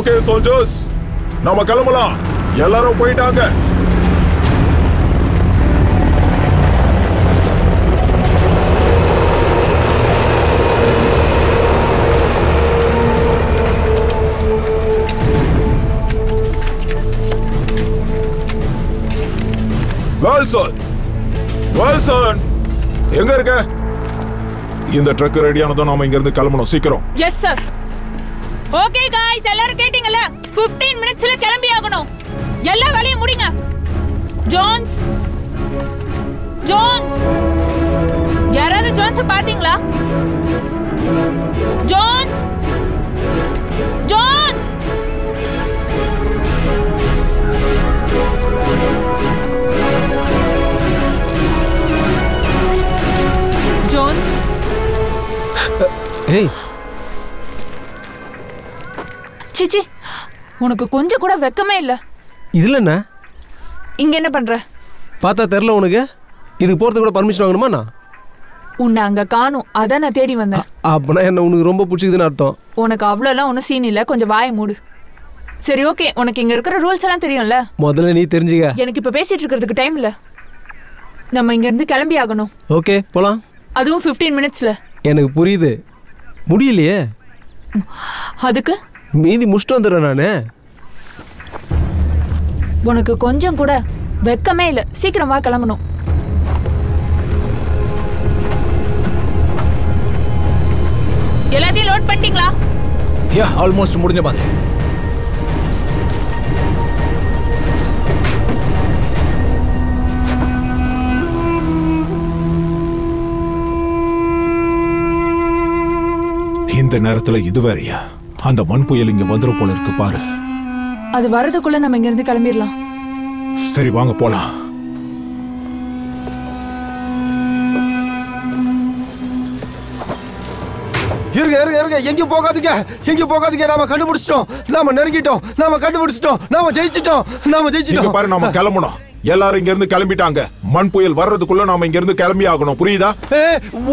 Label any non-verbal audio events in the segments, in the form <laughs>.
Okay soldiers நாம கிளம்பலாம். எல்லாரும் போயிட்டாங்க. வேல்சன் வேல்சன் எங்க இருக்க? இந்த ட்ரக் ரெடியானதும் நாம இங்க இருந்து கிளம்பணும். சீக்கிரம். எஸ் சார் ஓகே காய்ஸ் எல்லாரும் கேட்டிங்கல்ல? 15 மினிட்ஸ்ல கிளம்பி ஆகணும் எல்லா வேலையும் முடிங்க. ஜோன்ஸ் ஜோன்ஸ் யாராவது ஜோன்ஸை பாத்தீங்களா ஜோன்ஸ் ஜோன்ஸ் ஜோன்ஸ் ஏய் சிச்சி. உனக்கு கொஞ்சம் கூட வெக்கமே இல்ல. இதில் என்ன? இங்க என்ன பண்ற? பார்த்தா தெரில உனக்கு. இதுக்கு போகிறதுக்கு கூட பர்மிஷன் வாங்கணுமா உன்னை அங்க காணும். அதான் நான் தேடி வந்தேன். அப்போனா என்ன உனக்கு ரொம்ப பிடிச்சிக்குதுன்னு அர்த்தம். உனக்கு அவ்வளோலாம் ஒன்றும் சீன் இல்லை. கொஞ்சம் வாயை மூடு. சரி ஓகே உனக்கு இங்க இருக்கிற ரூல்ஸ் எல்லாம் தெரியும்ல? முதல்ல நீ தெரிஞ்சுக்க. எனக்கு இப்ப பேசிட்டு இருக்கிறதுக்கு டைம் இல்ல. நம்ம இங்க இருந்து கிளம்பி ஆகணும். ஓகே போகலாம் அதுவும் 15 மினிட்ஸ்ல எனக்கு புரியுது. முடியலையே? அதுக்கு? மீதி முடிச்சுட்டு வந்துடுறேன் நான். உனக்கு கொஞ்சம் கூட வெக்கமே இல்ல. சீக்கிரம் வா கிளம்பணும். எல்லாத்தையும் லோட் பண்ணிட்டீங்களா? யா ஆல்மோஸ்ட் முடிஞ்ச மாதிரி. இந்த நேரத்துல இது வேறயா? அந்த மண் புயல் இங்க வந்துரும் போல இருக்கு பாரு. அது வரதுக்குள்ள நம்ம இங்க இருந்து கிளம்பிடலாம் சரி வாங்க போலாம். இருங்க இருங்க இருங்க. எங்க போகாதீங்க. எங்க போகாதீங்க. நாம கண்டுபிடிச்சிட்டோம். நாம நெருங்கிட்டோம். நாம கண்டுபிடிச்சிட்டோம். நாம ஜெயிச்சிட்டோம். நாம ஜெயிச்சிட்டோம். பாரு நாம கிளம்பணும். எல்லாரும் இங்க இருந்து கிளம்பிட்டாங்க. மண் புயல் வர்றதுக்குள்ள நாம இங்க இருந்து கிளம்பி ஆகணும் புரியுதா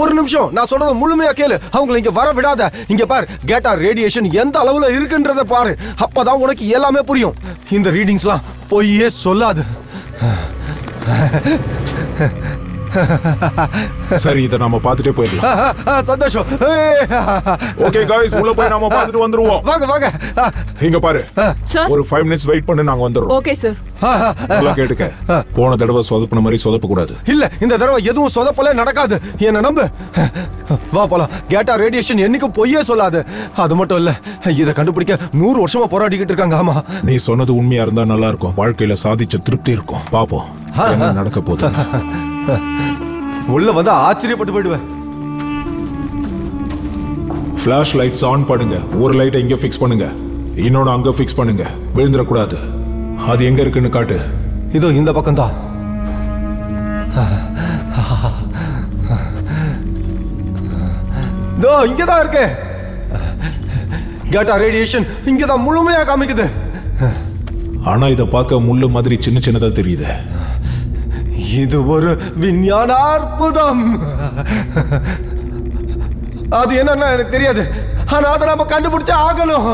ஒரு நிமிஷம். நான் சொல்றத முழுமையா கேளு. அவங்களை இங்க வர விடாத. இங்க பாரு கேட்டா ரேடியேஷன் எந்த அளவுல இருக்குன்றத பாரு. அப்பதான் உனக்கு எல்லாமே புரியும். இந்த ரீடிங்ஸ்லாம் பொய்யே சொல்லாது. சரி இதை நாம பார்த்துட்டே போயிடலாம். சந்தோஷம். ஓகே காய்ஸ் உள்ள போய் நாம பார்த்துட்டு வந்துருவோம். வாங்க வாங்க. இங்க பாரு. ஒரு ஃபைவ் மினிட்ஸ் வெயிட் பண்ணி நாங்க வந்துடுறோம். ஓகே சார் கேட்டுக்க. போன தடவை சொதப்பின மாதிரி சொதப்ப கூடாது இல்ல இந்த தடவை எதுவும் சொதப்பல நடக்காது. என்ன நம்பு. வா போலாம். கேட்டா ரேடியேஷன் என்னைக்கும் பொய்யே சொல்லாது. அது மட்டும் இல்ல இத கண்டுபிடிக்க நூறு வருஷமா போராடிக்கிட்டு இருக்காங்க ஆமா. நீ சொன்னது உண்மையா இருந்தா நல்லா இருக்கும். வாழ்க்கையில சாதிச்ச திருப்தி இருக்கும். பாப்போம் என்ன நடக்க போகுது? உள்ள வந்து ஆச்சரியப்பட்டு போயிடுவேன். ஃபிளாஷ் லைட்ஸ் ஆன் பண்ணுங்க. ஒரு லைட்டை இங்க ஃபிக்ஸ் பண்ணுங்க. இன்னொன்னு அங்க ஃபிக்ஸ் பண்ணுங்க. விழுந்துடக்கூடாது. அது எங்க இருக்குன்னு காட்டு. இதோ இந்த பக்கம்தான் இதோ இங்கதான் இருக்கு. கேட்டா ரேடியேஷன் இங்கதான் முழுமையா காமிக்குது. ஆனா இத பார்க்க முள்ளு மாதிரி சின்ன சின்னதா தெரியுது. இது ஒரு விஞ்ஞான அற்புதம். அது என்னன்னா எனக்கு தெரியாது. ஆனா அதை நம்ம கண்டுபிடிச்சே ஆகணும்.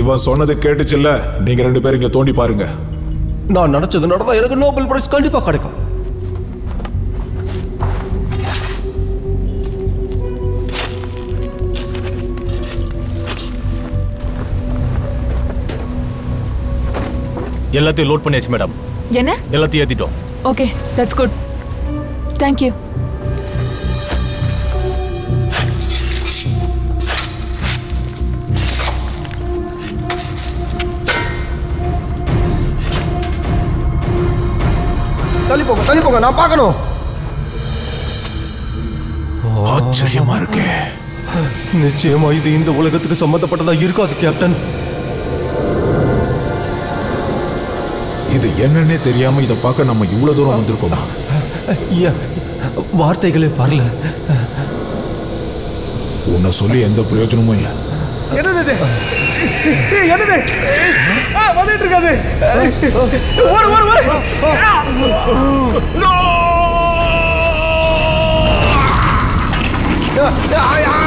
இவன் சொன்னது கேட்டுச்சுல்ல நீங்க ரெண்டு பேரும் இங்க தோண்டி பாருங்க. நான் நினைச்சது நடந்தா எனக்கு நோபல் பிரைஸ் கண்டிப்பா கிடைக்கும். எல்லாத்தையும் லோட் பண்ணியாச்சு மேடம் என்ன? எல்லாத்தையும் ஏத்திட்டோம். Okay that's good thank you தள்ளி போங்க தள்ளி போங்க நான் பார்க்கணும். ஆச்சரியமா இருக்கு. நிச்சயமா இது இந்த உலகத்துக்கு சம்பந்தப்பட்டதா இருக்காது கேப்டன். இது என்னன்னே தெரியாம இத பார்க்க நம்ம இவ்வளவு தூரம் வந்திருக்கோமா? வார்த்தைகளே வரல. உன்னை சொல்லி எந்த பிரயோஜனமும் இல்லை. என்னது என்னது? வந்துட்டு இருக்காது. ஓடு ஓடு ஓடு. மேடே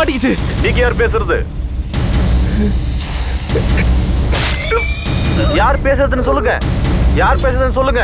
மாட்டிக்கிச்சு. நீங்க யார் பேசுறது? யார் பேசுறதுன்னு சொல்லுங்க. யார் பேசுறதுன்னு சொல்லுங்க.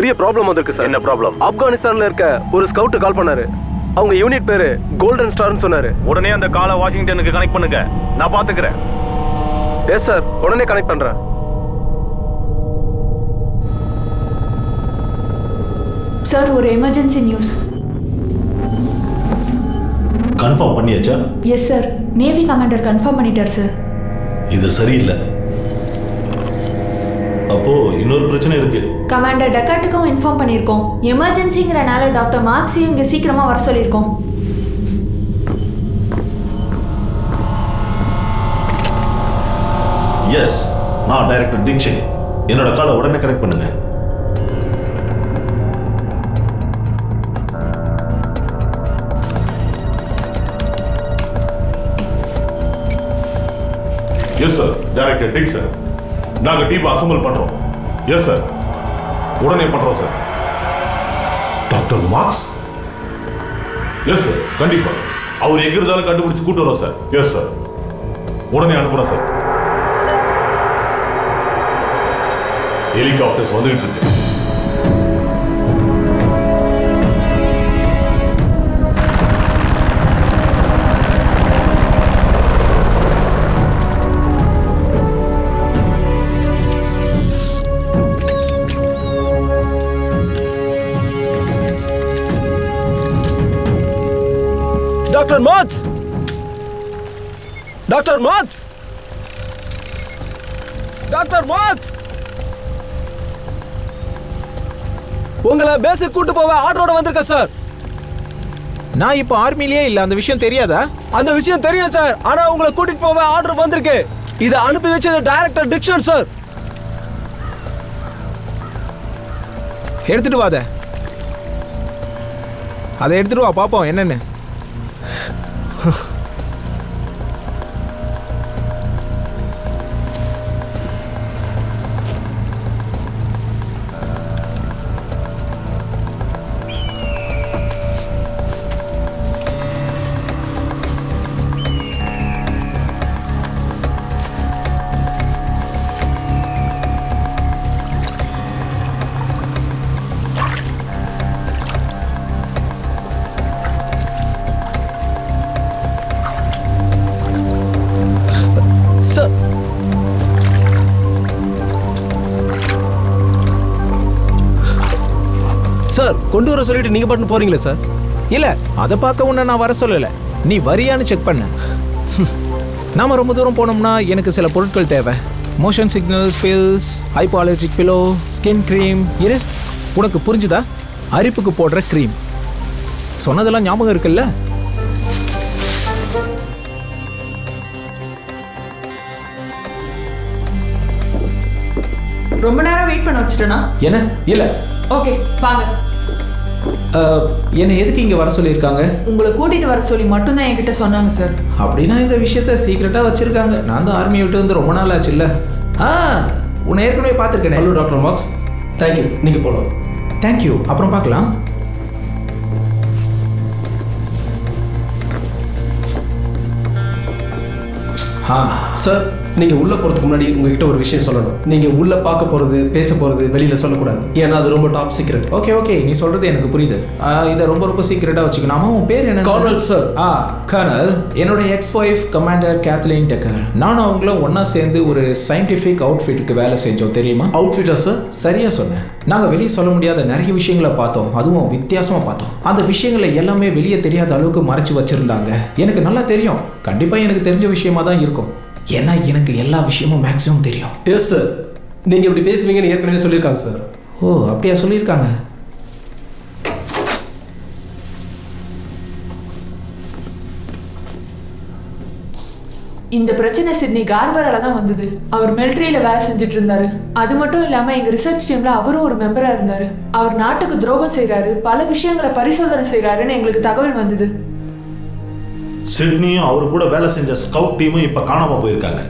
பெரிய ப்ராப்ளம் வந்திருக்கு சார் என்ன ப்ராப்ளம் ஆப்கானிஸ்தான்ல இருக்க ஒரு ஸ்கவுட் கால் பண்ணாரு. அவங்க யூனிட் பேரு கோல்டன் ஸ்டார்னு சொன்னாரு. உடனே அந்த காலை வாஷிங்டனுக்கு கனெக்ட் பண்ணுங்க. நான் பாத்துக்கிறேன். எஸ் சார் உடனே கனெக்ட் பண்றேன். சார் ஒரு எமர்ஜென்சி நியூஸ் கன்ஃபார்ம் பண்ணியாச்சா? Yes sir navy commander confirm பண்ணிட்டார் சார் இது சரியில்லை. அப்போ இன்னொரு பிரச்சனை இருக்கு. கமாண்டர் டக்காட்டுக்கும் இன்ஃபார்ம் பண்ணியிருக்கோம். எமர்ஜென்சிங்கிறனால டாக்டர் மார்க்ஸையும் இங்கே சீக்கிரமாக வர சொல்லியிருக்கோம். எஸ் நான் டைரக்டர் தீக்ஷித் என்னோட காலை உடனே கனெக்ட் பண்ணுங்க. Yes sir director Dick sir நாங்கள் டீம் அசம்பிள் பண்ணுறோம் எஸ் சார் உடனே பண்றோம் sir doctor Marks? Yes sir கண்டிப்பா. அவர் எங்க இருந்தாலும் கண்டுபிடிச்சு கூட்டு வரோம் சார் எஸ் சார் உடனே அனுப்புறோம் சார் ஹெலிகாப்டர்ஸ் வந்துகிட்டு இருக்கு. Doctor Marks doctor Marks doctor Marks உங்களை பேசிக் கூட்டு போக ஆர்டரோட வந்திருக்கேன் சார் நான் இப்போ ஆர்மிலேயே இல்ல அந்த விஷயம் தெரியாதா? அந்த விஷயம் தெரியும் சார் ஆனா உங்களை கூட்டிட்டு போக ஆர்டர் வந்திருக்கு. இதை அனுப்பி வச்சது டைரக்டர் டிக்ஷன் சார் எடுத்துட்டு வாத. அதை எடுத்துட்டு வா பாப்போம் என்னன்னு. வர சொல்லிட்டு நீங்க பாட்டு போறீங்களே சார்? இல்ல அதை பார்க்க உன்னை நான் வர சொல்லல. நீ வரியான்னு செக் பண்ண. <laughs> நாம ரொம்ப தூரம் போனோம்னா எனக்கு சில பொருட்கள் தேவை. Motion sickness pills hypoallergenic pillow skin cream இரு உனக்கு புரிஞ்சுதா? அரிப்புக்கு போடுற க்ரீம் சொன்னதெல்லாம் ஞாபகம் இருக்குல்ல? ரொம்ப நேரம் வெயிட் பண்ண வச்சுட்டேனா? என்ன? இல்லை. ஓகே வாங்க. என்னை எதுக்கு இங்கே வர சொல்லியிருக்காங்க? உங்களை கூட்டிட்டு வர சொல்லி மட்டும்தான் என்கிட்ட சொன்னாங்க சார் அப்படின்னா இந்த விஷயத்த சீக்கிரட்டாக வச்சுருக்காங்க. நான் தான் ஆர்மியை விட்டு வந்து ரொம்ப நாள் ஆச்சுல்ல? ஆ உன்னை ஏற்கனவே பார்த்துருக்கேனே. Hello doctor Marks thank you நீங்கள் போகலாம் தேங்க்யூ அப்புறம் பார்க்கலாம். ஆ. சார் நீங்கள் உள்ளே போகிறதுக்கு முன்னாடி உங்ககிட்ட ஒரு விஷயம் சொல்லணும். நீங்கள் உள்ளே பார்க்க போகிறது பேச போகிறது வெளியில் சொல்லக்கூடாது. ஏன்னா அது ரொம்ப டாப் சீக்ரெட் ஓகே ஓகே நீ சொல்றது எனக்கு புரியுது. இதை ரொம்ப ரொம்ப சீக்கிரட்டா வச்சுக்கணும். உன் பேர் என்ன கர்னல் சார். ஆ கர்னல் என்னோட ex wife commander Kathleen Decker நானும் அவங்களும் ஒண்ணா சேர்ந்து ஒரு சயின்டிஃபிக் அவுட்ஃபிட்டுக்கு வேலை செஞ்சோம் தெரியுமா? அவுட்ஃபிட்டா சார் சரியா சொன்னேன். நாங்க வெளியே சொல்ல முடியாத நிறைய விஷயங்களை பார்த்தோம். அதுவும் வித்தியாசமா பார்த்தோம். அந்த விஷயங்களை எல்லாமே வெளியே தெரியாத அளவுக்கு மறைச்சு வச்சிருந்தாங்க. எனக்கு நல்லா தெரியும். கண்டிப்பா எனக்கு தெரிஞ்ச விஷயமா தான் இருக்கும். ஏன்னா எனக்கு எல்லா விஷயமும் மேக்ஸிமம் தெரியும். எஸ் சார் நீங்கள் இப்படி பேசுவீங்கன்னு ஏற்கனவே சொல்லியிருக்காங்க சார் ஓ அப்படியா சொல்லியிருக்காங்க? இந்த பிரச்சனை சிட்னி கார்பரால தான் வந்தது. அவர் மிலிட்ரியில வேலை செஞ்சுட்டு இருந்தாரு அது மட்டும் இல்லாம எங்க ரிசர்ச் டீம்ல அவரும் ஒரு மெம்பரா இருந்தாரு. அவர் நாட்டுக்கு துரோகம் செய்றாரு பல விஷயங்களை பரிசோதனை செய்றாருன்னு எங்களுக்கு தகவல் வந்தது. சிட்னியும் அவர் கூட வேலை செஞ்ச ஸ்கவுட் டீமும் இப்ப காணாம போயிருக்காங்க.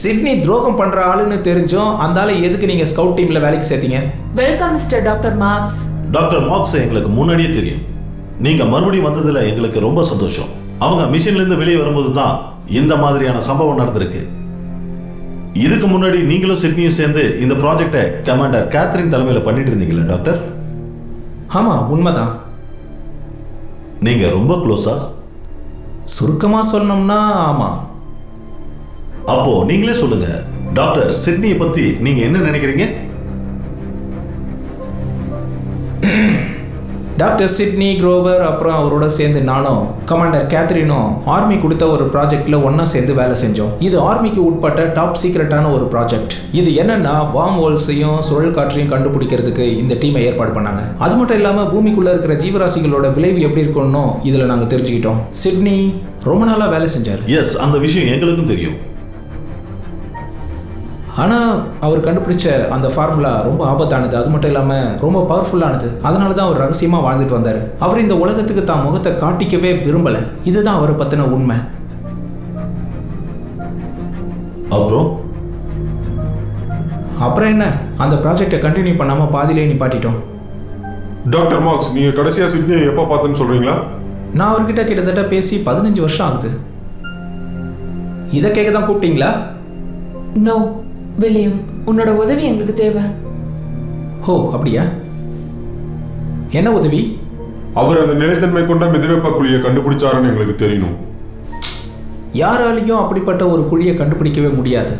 சிட்னி துரோகம் பண்ற ஆளுன்னு தெரிஞ்சும் அந்த ஆளை எதுக்கு நீங்க ஸ்கவுட் டீம்ல வேலைக்கு சேர்த்தீங்க? Welcome mister doctor Marks doctor Marks எங்களுக்கு முன்னாடியே தெரியும். நீங்க மறுபடியும் வந்ததுல எங்களுக்கு ரொம்ப சந்தோஷம். அவங்க மிஷின்ல இருந்து வெளியே வரும்போது தான் இந்த மாதிரியான சம்பவம் நடந்திருக்கு. இதுக்கு முன்னாடி நீங்களும் சிட்னியும் சேர்ந்து இந்த ப்ராஜெக்டை கமாண்டர் கேத்ரின் தலைமையில பண்ணிட்டு இருந்தீங்களா டாக்டர் ஆமா உண்மைதான். நீங்க ரொம்ப க்ளோஸா சுருக்கமாக சொல்லணும்னா ஆமாம் அப்போ நீங்களே சொல்லுங்க. டாக்டர் சிட்னியை பத்தி நீங்க என்ன நினைக்கிறீங்க? டாக்டர் சிட்னி குரோவர் அப்புறம் அவரோட சேர்ந்து நானும் கமாண்டர் கேத்ரினும் ஆர்மி கொடுத்த ஒரு ப்ராஜெக்ட்ல ஒன்னா சேர்ந்து வேலை செஞ்சோம். இது ஆர்மிக்கு உட்பட்ட டாப் சீக்ரெட்டான ஒரு ப்ராஜெக்ட். இது என்னன்னா வார்ம் ஹோல்ஸையும் சுழல் காற்றையும் கண்டுபிடிக்கிறதுக்கு இந்த டீமை ஏற்பாடு பண்ணாங்க. அது மட்டும் இல்லாம பூமிக்குள்ள இருக்கிற ஜீவராசிகளோட விளைவு எப்படி இருக்கும்னு இதுல நாங்க தெரிஞ்சுக்கிட்டோம். சிட்னி ரொம்ப நாளா வேலை செஞ்சாரு. எஸ் அந்த விஷயம் எங்களுக்கும் தெரியும். ஆனா அவர் கண்டுபிடிச்ச அந்த ஃபார்முலா ரொம்ப ஆபத்தானது. அது மட்டும் இல்லாம ரொம்ப பவர்ஃபுல்லானது அதனால தான் அவர் ரகசியமா வாழ்ந்துட்டு வந்தாரு. அவர் இந்த உலகத்துக்கு தான் முகத்தை காட்டிக்கவே விரும்பல. இதுதான் அவரை பத்தின உண்மை. அப்புறம்? அப்புறம் என்ன? அந்த ப்ராஜெக்டை கண்டினியூ பண்ணாம பாதியிலே நிப்பாட்டிட்டோம். டாக்டர் மார்க்ஸ் நீங்க கடைசியா சிட்னியை எப்போ பார்த்தேன்னு சொல்றீங்களா? நான் அவர்கிட்ட கிட்டத்தட்ட பேசி பதினஞ்சு வருஷம் ஆகுது. இதை கேட்க தான் கூப்பிட்டீங்களா? நோ வில்லியம் உன்னோட உதவி எங்களுக்கு தேவை. ஓ அப்படியா? என்ன உதவி? அவர் அந்த நிலைத்தன்மை கொண்ட மிதவெப்ப குழியை கண்டுபிடிச்சாருன்னு எங்களுக்கு தெரியணும் யாராலையும் அப்படிப்பட்ட ஒரு குழியை கண்டுபிடிக்கவே முடியாது.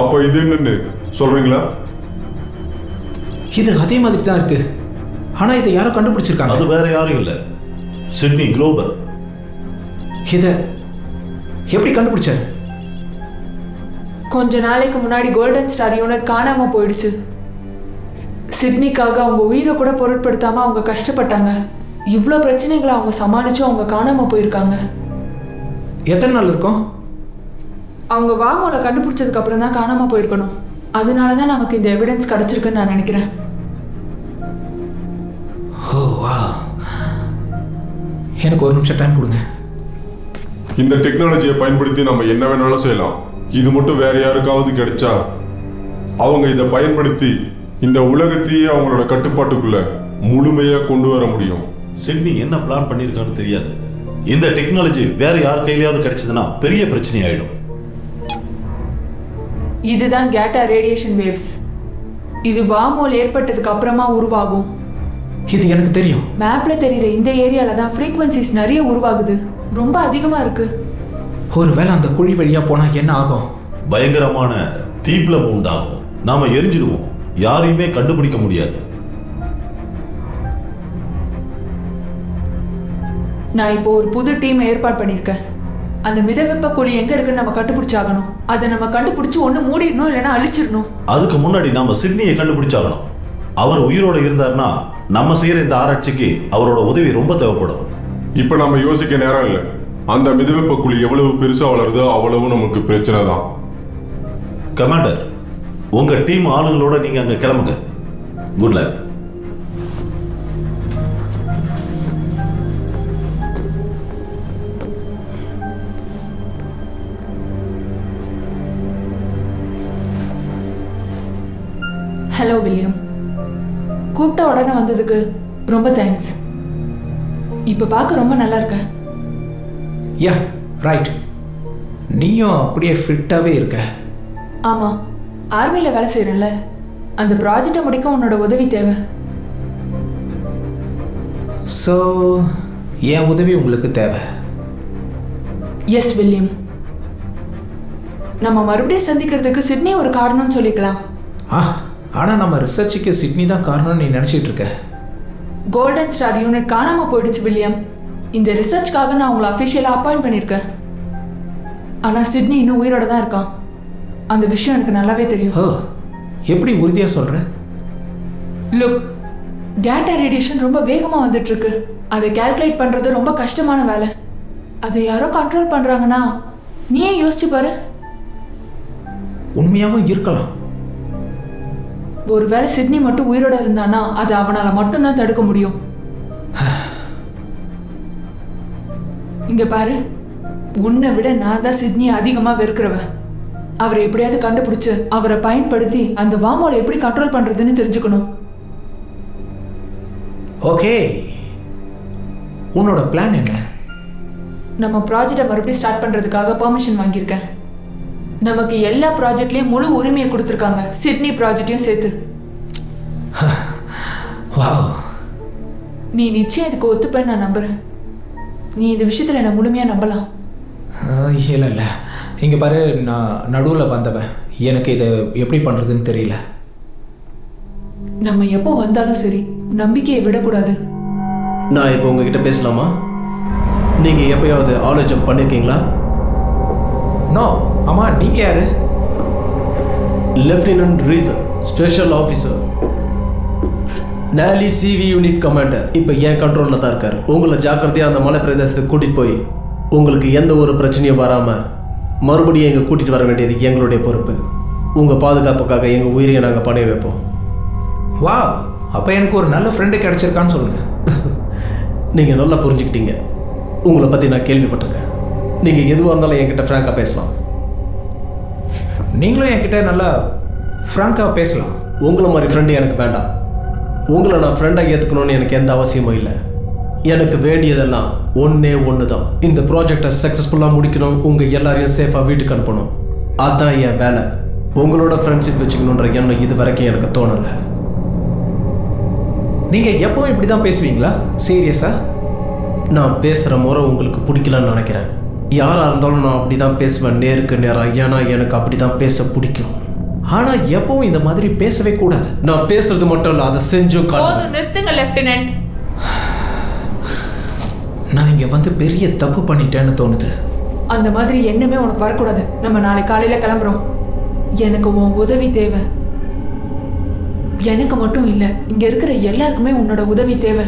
அப்ப இது என்னன்னு சொல்றீங்களா? இது அதே மாதிரி தான் இருக்கு. ஆனா இதை யாரோ கண்டுபிடிச்சிருக்காங்க? அது வேற யாரும் இல்ல. சிட்னி குளோபர் இதை எப்படி கண்டுபிடிச்சாரு? கொஞ்ச நாளைக்கு முன்னாடி கோல்டன் ஸ்டார் யூனிட் காணாம போயிடுச்சு. சிட்னிக்காக அவங்க உயிரை கூட பொருட்படுத்தாம அவங்க கஷ்டப்பட்டாங்க. இவ்வளோ பிரச்சனைகளை அவங்க சமாளிச்சும் அவங்க காணாம போயிருக்காங்க. எத்தனை நாள் இருக்கும்? அவங்க வாமோல கண்டுபிடிச்சதுக்கு அப்புறம் தான் காணாம போயிருக்கணும். அதனால தான் நமக்கு இந்த எவிடன்ஸ் கிடைச்சிருக்குன்னு நான் நினைக்கிறேன். வா எனக்கு ஒரு நிமிஷம் டைம் கொடுங்க. இந்த டெக்னாலஜியை பயன்படுத்தி நம்ம என்ன வேணாலும் செய்யலாம். இது மட்டும் வேற யாருக்காவது கிடைச்சா அவங்க இதை பயன்படுத்தி இந்த உலகத்தையே அவங்களோட கட்டுப்பாட்டுக்குள்ள முழுமையா கொண்டு வர முடியும். சிட்னி என்ன பிளான் பண்ணியிருக்கான்னு தெரியாது. இந்த டெக்னாலஜி வேற யார் கையிலயாவது கிடைச்சதுன்னா பெரிய பிரச்சனை ஆயிடும் இதுதான் கேட்டா ரேடியேஷன் வேவ்ஸ் இது வாமோல் ஏற்பட்டதுக்கு அப்புறமா உருவாகும். இது எனக்கு தெரியும். மேப்ல தெரியுற இந்த ஏரியால தான் ஃப்ரீக்வன்சிஸ் நிறைய உருவாகுது. ரொம்ப அதிகமா இருக்கு. ஒருவேளை அந்த குழி வழியா போனா என்ன ஆகும்? பயங்கரமான தீப்பிளம் உண்டாகும் நாம எரிஞ்சிடுவோம். யாரையுமே கண்டுபிடிக்க முடியாது. நான் இப்போ ஒரு புது டீம் ஏற்பாடு பண்ணியிருக்கேன். அந்த மிதவெப்ப குழி எங்க இருக்குன்னு நம்ம கண்டுபிடிச்சாகணும். அதை நம்ம கண்டுபிடிச்சு ஒண்ணு மூடிடணும் இல்லைன்னா அழிச்சிடணும். அதுக்கு முன்னாடி நாம சிட்னியை கண்டுபிடிச்சாகணும். அவர் உயிரோட இருந்தாருன்னா நம்ம செய்யற இந்த ஆராய்ச்சிக்கு அவரோட உதவி ரொம்ப தேவைப்படும். இப்போ நம்ம யோசிக்க நேரம் இல்லை. அந்த மிதவெப்ப குழி எவ்வளவு பெருசா வளருதோ அவ்வளவு நமக்கு பிரச்சனை தான். கமாண்டர் உங்க டீம் ஆளுங்களோட நீங்க அங்க கிளம்புங்க. குட் லக் ஹலோ வில்லியம் கூப்பிட்ட உடனே வந்ததுக்கு ரொம்ப தேங்க்ஸ் இப்போ பார்க்க ரொம்ப நல்லா இருக்க. யா ரைட் நீயும் அப்படியே ஃபிட்டாகவே இருக்க. ஆமாம் ஆர்மியில் வேலை செய்கிறேன்ல அந்த ப்ராஜெக்டை முடிக்க உன்னோட உதவி தேவை. ஸோ என் உதவி உங்களுக்கு தேவை. எஸ் வில்லியம் நம்ம மறுபடியும் சந்திக்கிறதுக்கு சிட்னி ஒரு காரணம்னு சொல்லிக்கலாம். ஆ ஆனால் நம்ம ரிசர்ச்சுக்கு சிட்னி தான் காரணம்னு நீ நினச்சிட்டு இருக்க. கோல்டன் ஸ்டார் யூனிட் காணாமல் போயிடுச்சு வில்லியம். இந்த ரிசர்ச்க்காக நான் உங்களை அஃபிஷியலாக அப்பாயிண்ட் பண்ணியிருக்கேன். ஆனால் சிட்னி இன்னும் உயிரோட தான் இருக்கான். அந்த விஷயம் எனக்கு நல்லாவே தெரியும். எப்படி உறுதியாக சொல்கிற லுக் டேட்டா ரேடியேஷன் ரொம்ப வேகமாக வந்துட்டு இருக்கு அதை கால்குலேட் பண்ணுறது ரொம்ப கஷ்டமான வேலை. அதை யாரோ கண்ட்ரோல் பண்ணுறாங்கன்னா நீயே யோசிச்சு பாரு. உண்மையாகவும் இருக்கலாம். ஒருவேளை சிட்னி மட்டும் உயிரோட இருந்தானா அது அவனால மட்டும்தான் தடுக்க முடியும். இங்க பாரு உன்னை விட நான் தான் சிட்னியை அதிகமா வெறுக்கிறவன் அவரை எப்படியாவது கண்டுபிடிச்சு அவரை பயன்படுத்தி அந்த வாமோலை எப்படி கண்ட்ரோல் பண்றதுன்னு தெரிஞ்சுக்கணும். ஓகே. உன்னோட பிளான் என்ன? நம்ம ப்ராஜெக்டை மறுபடியும் ஸ்டார்ட் பண்றதுக்காக பெர்மிஷன் வாங்கியிருக்கேன். நமக்கு எல்லா ப்ராஜெக்ட்லயும் முழு உரிமையை கொடுத்துருக்காங்க. சிட்னி ப்ராஜெக்டையும் சேர்த்து. <laughs> வாவ் நீ நிச்சயம் இதுக்கு ஒத்துப்பேன்னு நான் நம்புறேன். நீ இந்த விஷயத்துல என்ன முழுமையா நம்பலாம். இல்லை இல்லை. இங்கே பாரு நான் நடுவில் வந்தவன். எனக்கு இதை எப்படி பண்ணுறதுன்னு தெரியல. நம்ம எப்போ வந்தாலும் சரி நம்பிக்கையை விடக்கூடாது. நான் இப்போ உங்ககிட்ட பேசலாமா? நீங்கள் எப்பயாவது ஆலோசனை பண்ணியிருக்கீங்களா நோ ஆமாம் நீங்கள் யார்? லெஃப்டினன்ட் ரீசன் ஸ்பெஷல் ஆஃபீஸர் நேலி சிவி யூனிட் கமாண்டர் இப்போ என் கண்ட்ரோலில் தான் இருக்காரு. உங்களை ஜாக்கிரதையாக அந்த மலை பிரதேசத்துக்கு கூட்டிகிட்டு போய் உங்களுக்கு எந்த ஒரு பிரச்சனையும் வராமல் மறுபடியும் எங்கே கூட்டிகிட்டு வர வேண்டியது எங்களுடைய பொறுப்பு. உங்கள் பாதுகாப்புக்காக எங்கள் உயிரையை நாங்கள் பணைய வைப்போம். வா அப்போ எனக்கு ஒரு நல்ல ஃப்ரெண்டு கிடைச்சிருக்கான்னு சொல்லுங்கள் <laughs> நீங்கள் நல்லா புரிஞ்சுக்கிட்டீங்க. உங்களை பற்றி நான் கேள்விப்பட்டிருக்கேன். நீங்கள் எதுவாக இருந்தாலும் என்கிட்ட ஃப்ராங்காக பேசலாம். நீங்களும் என்கிட்ட நல்லா ஃப்ராங்காக பேசலாம். உங்களை மாதிரி ஃப்ரெண்டு எனக்கு வேண்டாம். உங்களை நான் ஃப்ரெண்டாக ஏற்றுக்கணும்னு எனக்கு எந்த அவசியமும் இல்லை. எனக்கு வேண்டியதெல்லாம் ஒன்றே ஒன்று தான் இந்த ப்ராஜெக்டை சக்ஸஸ்ஃபுல்லாக முடிக்கணும் உங்கள் எல்லாரையும் சேஃபாக வீட்டுக்கு அனுப்பணும். அதுதான் என் வேலை. உங்களோட ஃப்ரெண்ட்ஷிப் வச்சுக்கணுன்ற எண்ணம் இது வரைக்கும் எனக்கு தோணலை. நீங்கள் எப்பவும் இப்படி தான் பேசுவீங்களா? சீரியஸா நான் பேசுகிற முறை உங்களுக்கு பிடிக்கலன்னு நினைக்கிறேன். யாராக இருந்தாலும் நான் அப்படி தான் பேசுவேன். நேருக்கு நேராக ஏன்னா எனக்கு அப்படி தான் பேச பிடிக்கும். ஆனால் எப்பவும் இந்த மாதிரி பேசவே கூடாது. நான் பேசுறது மட்டும் இல்லை அதை செஞ்சும் நிறுத்துங்க லெப்டினன்ட் நான் இங்கே வந்து பெரிய தப்பு பண்ணிட்டேன்னு தோணுது. அந்த மாதிரி எண்ணமே உனக்கு வரக்கூடாது. நம்ம நாளை காலையில கிளம்புறோம். எனக்கு உன் உதவி தேவை. எனக்கு மட்டும் இல்லை இங்க இருக்கிற எல்லாருக்குமே உன்னோட உதவி தேவை.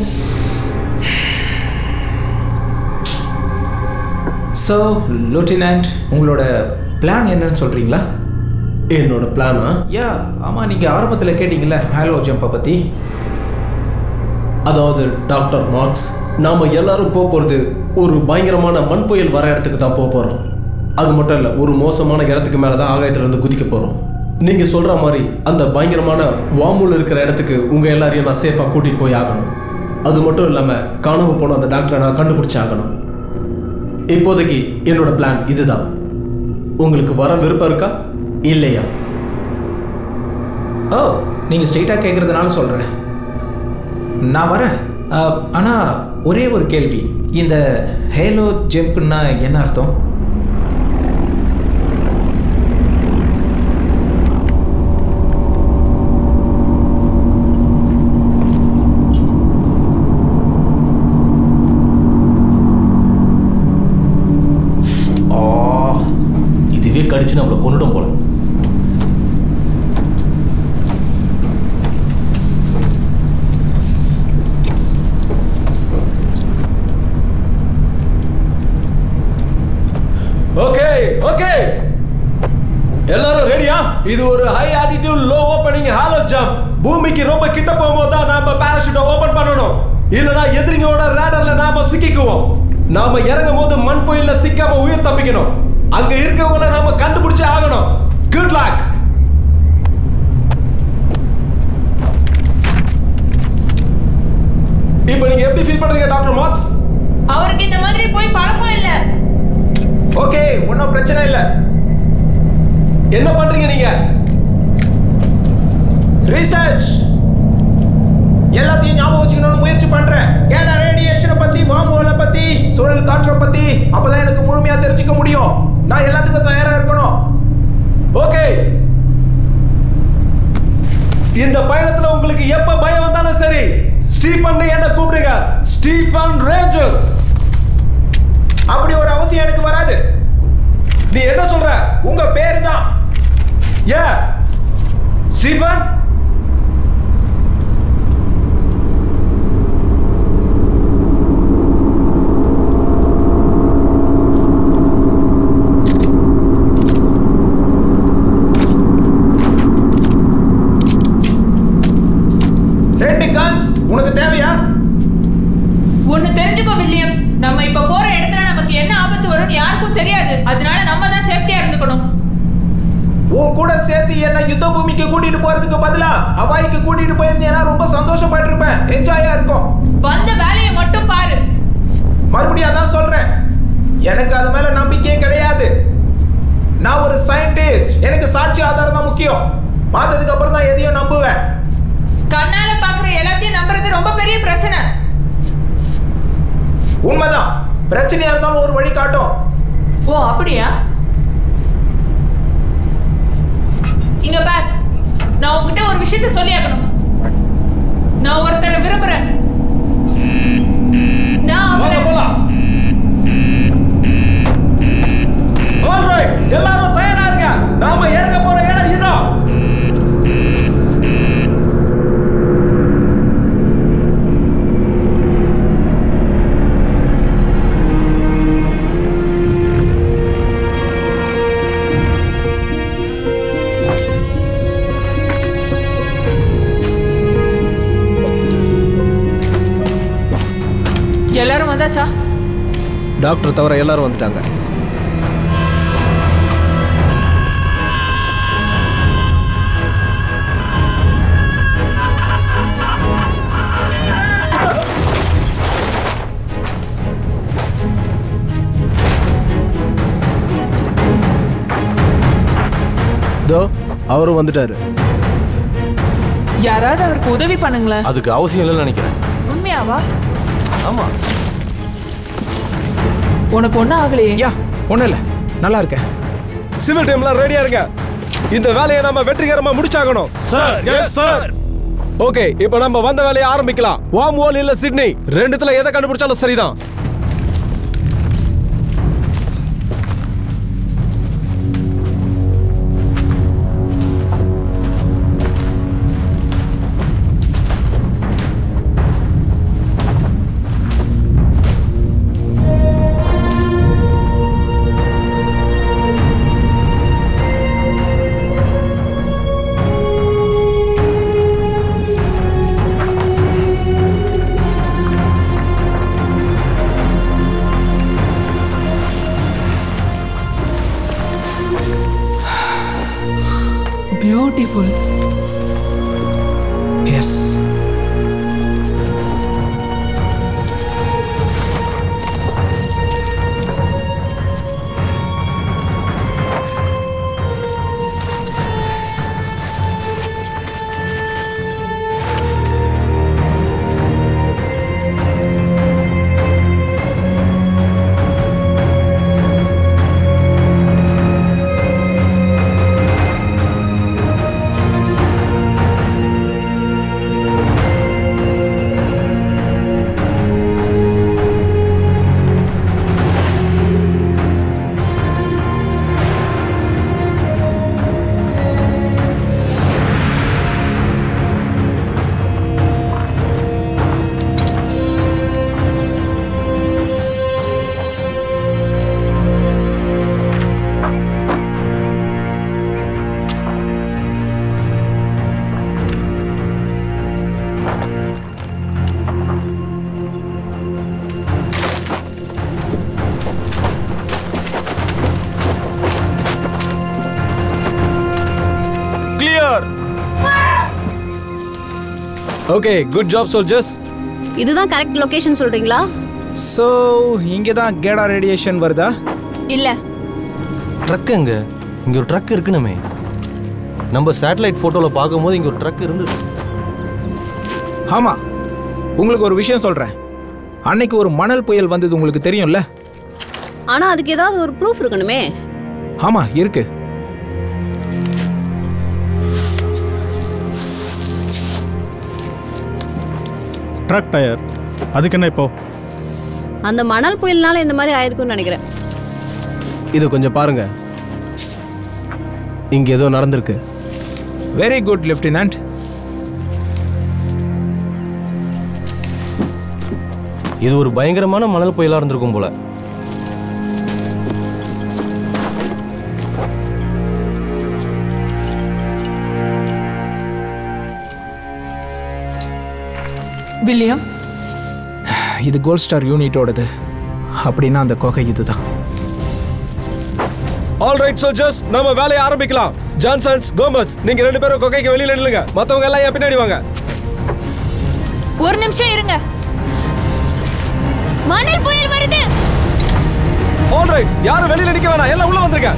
ஸோ லெஃப்டினன்ட் உங்களோட பிளான் என்னன்னு சொல்கிறீங்களா என்னோட பிளானா யா ஆமாம் நீங்கள் ஆரம்பத்தில் கேட்டிங்கல்ல ஹாலோ ஜம்பை பற்றி அதாவது டாக்டர் மார்க்ஸ் நாம எல்லாரும் போக போகிறது ஒரு பயங்கரமான மண் புயல் வர இடத்துக்கு தான் போக போகிறோம் அது மட்டும் இல்லை ஒரு மோசமான இடத்துக்கு மேலே தான் ஆகாயத்துலேருந்து குதிக்க போகிறோம் நீங்கள் சொல்கிற மாதிரி அந்த பயங்கரமான வாமுல் இருக்கிற இடத்துக்கு உங்கள் எல்லாரையும் நான் சேஃபாக கூட்டிகிட்டு போய் ஆகணும். அது மட்டும் இல்லாமல் காணாமல் போன அந்த டாக்டரை நான் கண்டுபிடிச்சி ஆகணும் இப்போதைக்கு என்னோட பிளான் இதுதான். உங்களுக்கு வர விருப்பம் இருக்கா? இல்லையா? ஓ நீங்கள் ஸ்ட்ரெயிட்டாக கேட்குறதுனால சொல்கிறேன் நான் வரேன். ஆனால் ஒரே ஒரு கேள்வி. இந்த ஹேலோ ஜெம்ப்னா என்ன அர்த்தம்? அடித்து நம்மளை கொண்டுடும் போல. ஓகே ஓகே எல்லாரும் ரெடியா இது ஒரு high altitude low opening halo jump பூமிக்கு ரொம்ப கிட்ட போகும்போது தான் நாம பாராஷூட்டை ஓபன் பண்ணணும். இல்லனா எதிரிங்களோட ரேடர்ல நாம சிக்கிக்குவோம். நாம இறங்கும் போது மண் புயல்ல சிக்காம உயிர் தப்பிக்கணும். அங்க இருக்கவங்கள நாம கண்டுபிடிச்சே ஆகணும். குட் லாக் இப்போ நீங்க எப்படி ஃபீல் பண்றீங்க டாக்டர் மார்க்ஸ் அவருக்கு இந்த மாதிரி போய் பழக்கம் இல்ல. ஓகே ஒன்றும் பிரச்சனை இல்லை. என்ன பண்றீங்க நீங்க? ரிசர்ச் எல்லாத்தையும் ஞாபகம் வச்சுக்கணும்னு முயற்சி பண்றேன். ஏன்னா ரேடியேஷனை பத்தி வார்ம்ஹோலை பத்தி சுழல் காற்றை பத்தி அப்பதான் எனக்கு முழுமையா தெரிஞ்சுக்க முடியும். நான் எல்லாத்துக்கும் தயாரா இருக்கணும். ஓகே இந்த பயணத்துல உங்களுக்கு எப்ப பயம் வந்தாலும் சரி ஸ்டீஃபன் என்ன கூப்பிடுங்க. Stephen Ranger. அப்படி ஒரு அவசியம் எனக்கு வராது. நீ என்ன சொல்ற? உங்க பேரு தான் ஏ ஸ்டீஃபன் ரெண்டு கன்ஸ் உனக்கு தேவையா ஒன்னு தெரிஞ்சுக்கோ வில்லியம்ஸ் நம்ம இப்ப போற இடத்துல நமக்கு என்ன ஆபத்து வரும்னு யாருக்கும் தெரியாது அதனால நம்ம தான் சேஃப்டியா இருந்துக்கணும் உன் கூட சேர்த்து என்ன யுத்த பூமிக்கு கூட்டிட்டு போறதுக்கு பதிலா ஹவாய்க்கு கூட்டிட்டு போயிருந்தேன்னா ரொம்ப சந்தோஷப்பட்டிருப்பேன் என்ஜாயா இருக்கும் வந்த வேலையை மட்டும் பாரு மறுபடியும் அதான் சொல்றேன் எனக்கு அது மேல நம்பிக்கையே கிடையாது நான் ஒரு சயின்டிஸ்ட் எனக்கு சாட்சி ஆதாரம் தான் முக்கியம். பார்த்ததுக்கு அப்புறம் தான் எதையும் நம்புவேன். கண்ணால பாக்குற எல்லாத்தையும் நம்புறது ரொம்ப பெரிய பிரச்சனை. உண்மைதான். பிரச்சனையா இருந்தாலும் ஒரு வழி காட்டும். ஓ அப்படியா? இங்க பார். நான் உன்கிட்ட ஒரு விஷயத்த சொல்லியாக்கணும் நான் ஒருத்தரை விரும்புறேன். நான் வாங்க போலாம் ஆல்ரைட் எல்லாரும் தயாரா இருங்க. நாம இறங்க போற இடம் இதான் எல்லாரும் வந்தாச்சா? டாக்டர் தவிர எல்லாரும் வந்துட்டாங்க. இதோ அவரும் வந்துட்டாரு. யாராவது அவருக்கு உதவி பண்ணுங்களேன். அதுக்கு அவசியம் இல்லைன்னு நினைக்கிறேன். உண்மையாவா? ஆமா. உனக்கு ஒன்றும் ஆகலையே. யா ஒன்றும் இல்லை. நல்லா இருக்கேன். சிவில் டீம்லாம் ரெடியா இருங்க. இந்த வேலையை நம்ம வெற்றிகரமா முடிச்சாகணும். சார் எஸ் சார் ஓகே இப்போ நம்ம வந்த வேலையை ஆரம்பிக்கலாம். வாம் ஓல் இல்ல சிட்னி ரெண்டுத்துல எதை கண்டுபிடிச்சாலும் சரிதான். ஓகே குட் ஜாப் சோல்ஜர்ஸ் இதுதான் கரெக்ட் லொகேஷன் சொல்றீங்களா? ஸோ இங்கே தான் கேடா ரேடியேஷன் வருதா? இல்ல. ட்ரக் எங்க? இங்க ஒரு ட்ரக் இருக்கணுமே. நம்ம சேட்டலைட் போட்டோல பார்க்கும்போது இங்க ஒரு ட்ரக் இருந்தது. ஆமாம் உங்களுக்கு ஒரு விஷயம் சொல்கிறேன் அன்னைக்கு ஒரு மணல் புயல் வந்தது உங்களுக்கு தெரியும்ல? ஆனா அதுக்கு ஏதாவது ஒரு ப்ரூஃப் இருக்கணுமே. ஆமாம் இருக்கு. Truck tyre. அதுக்கு என்ன இப்போ? அந்த மணல் புயல்னால இந்த மாதிரி ஆயிருக்கும்னு நினைக்கிறேன். இது கொஞ்சம் பாருங்க. இங்க ஏதோ நடந்திருக்கு. வெரி குட் லெஃப்டினன்ட் இது ஒரு பயங்கரமான மணல் புயலா இருந்திருக்கும் போல. வில்லியம் இது கோல்ட் ஸ்டார் யூனிட்டோடது அப்படின்னா அந்த கொகை இதுதான். ஆல் ரைட் சோல்ஜர்ஸ் நம்ம வேலையை ஆரம்பிக்கலாம். ஜான்சன்ஸ் கோமஸ் நீங்க ரெண்டு பேரும் கொக்கைக்கு வெளியில நில்லுங்க. மத்தவங்க எல்லாம் என் பின்னாடி வாங்க. ஒரு நிமிஷம் இருங்க. மணல் புயல் வருது. ஆல் ரைட் யாரும் வெளியில நிக்க வேணாம். எல்லாம் உள்ள வந்துருங்க.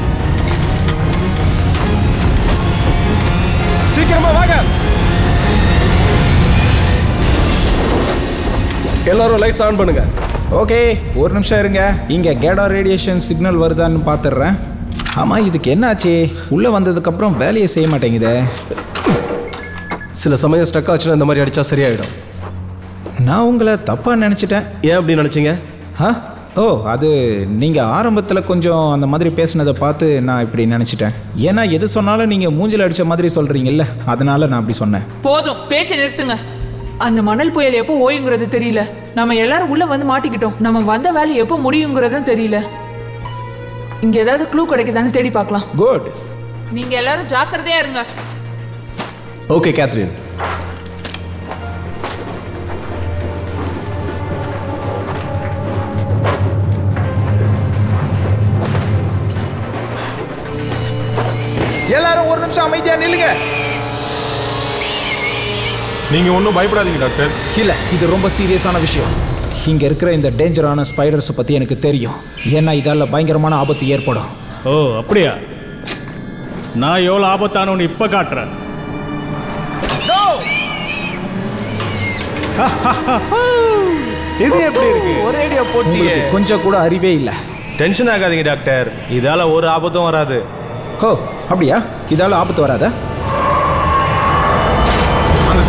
சீக்கிரமா வாங்க. எல்லாரும் லைட்ஸ் ஆன் பண்ணுங்க. ஓகே ஒரு நிமிஷம் இருங்க. இங்கே கேடா ரேடியேஷன் சிக்னல் வருதான்னு பார்த்துடுறேன் ஆமாம் இதுக்கு என்னாச்சு? உள்ளே வந்ததுக்கப்புறம் வேலையை செய்ய மாட்டேங்குதே. சில சமயம் ஸ்டக் ஆச்சுன்னா இந்த மாதிரி அடிச்சா சரியாயிடும். நான் உங்களை தப்பாக நினச்சிட்டேன். ஏன் அப்படி நினைச்சீங்க? ஆ? ஓ அது நீங்கள் ஆரம்பத்தில் கொஞ்சம் அந்த மாதிரி பேசுனதை பார்த்து நான் இப்படி நினச்சிட்டேன். ஏன்னா எது சொன்னாலும் நீங்கள் மூஞ்சில் அடித்த மாதிரி சொல்கிறீங்கல்ல அதனால நான் அப்படி சொன்னேன். போதும் பேச்சை நிறுத்துங்க. அந்த மணல் புயல் எப்போ ஓயுங்கிறது தெரியல. நம்ம எல்லாரும் உள்ள வந்து மாட்டிக்கிட்டோம். நம்ம வந்த வேலை எப்போ முடியுங்கிறதும் தெரியல. இங்க ஏதாவது க்ளூ கிடைக்குதான்னு தேடி பார்க்கலாம். குட் நீங்க எல்லாரும் ஜாக்கிரதையா இருங்க. ஓகே கேத்ரின் எல்லாரும் ஒரு நிமிஷம் அமைதியா நில்லுங்க. நீங்க ஒன்றும் பயப்படாதீங்க டாக்டர். இல்லை இது ரொம்ப சீரியஸான விஷயம். இங்கே இருக்கிற இந்த டேஞ்சரான ஸ்பைடர்ஸை பற்றி எனக்கு தெரியும். ஏன்னா இதால் பயங்கரமான ஆபத்து ஏற்படும். ஓ அப்படியா? நான் எவ்வளோ ஆபத்தானவனு இப்போ காட்டுறேன். <laughs> இது எப்படி இருக்கு? ஒரேடியா போட்டியே. உங்களுக்கு கொஞ்சம் கூட அறிவே இல்லை. டென்ஷன் ஆகாதீங்க டாக்டர். இதால ஒரு ஆபத்தும் வராது. ஓ அப்படியா? இதால் ஆபத்து வராதா?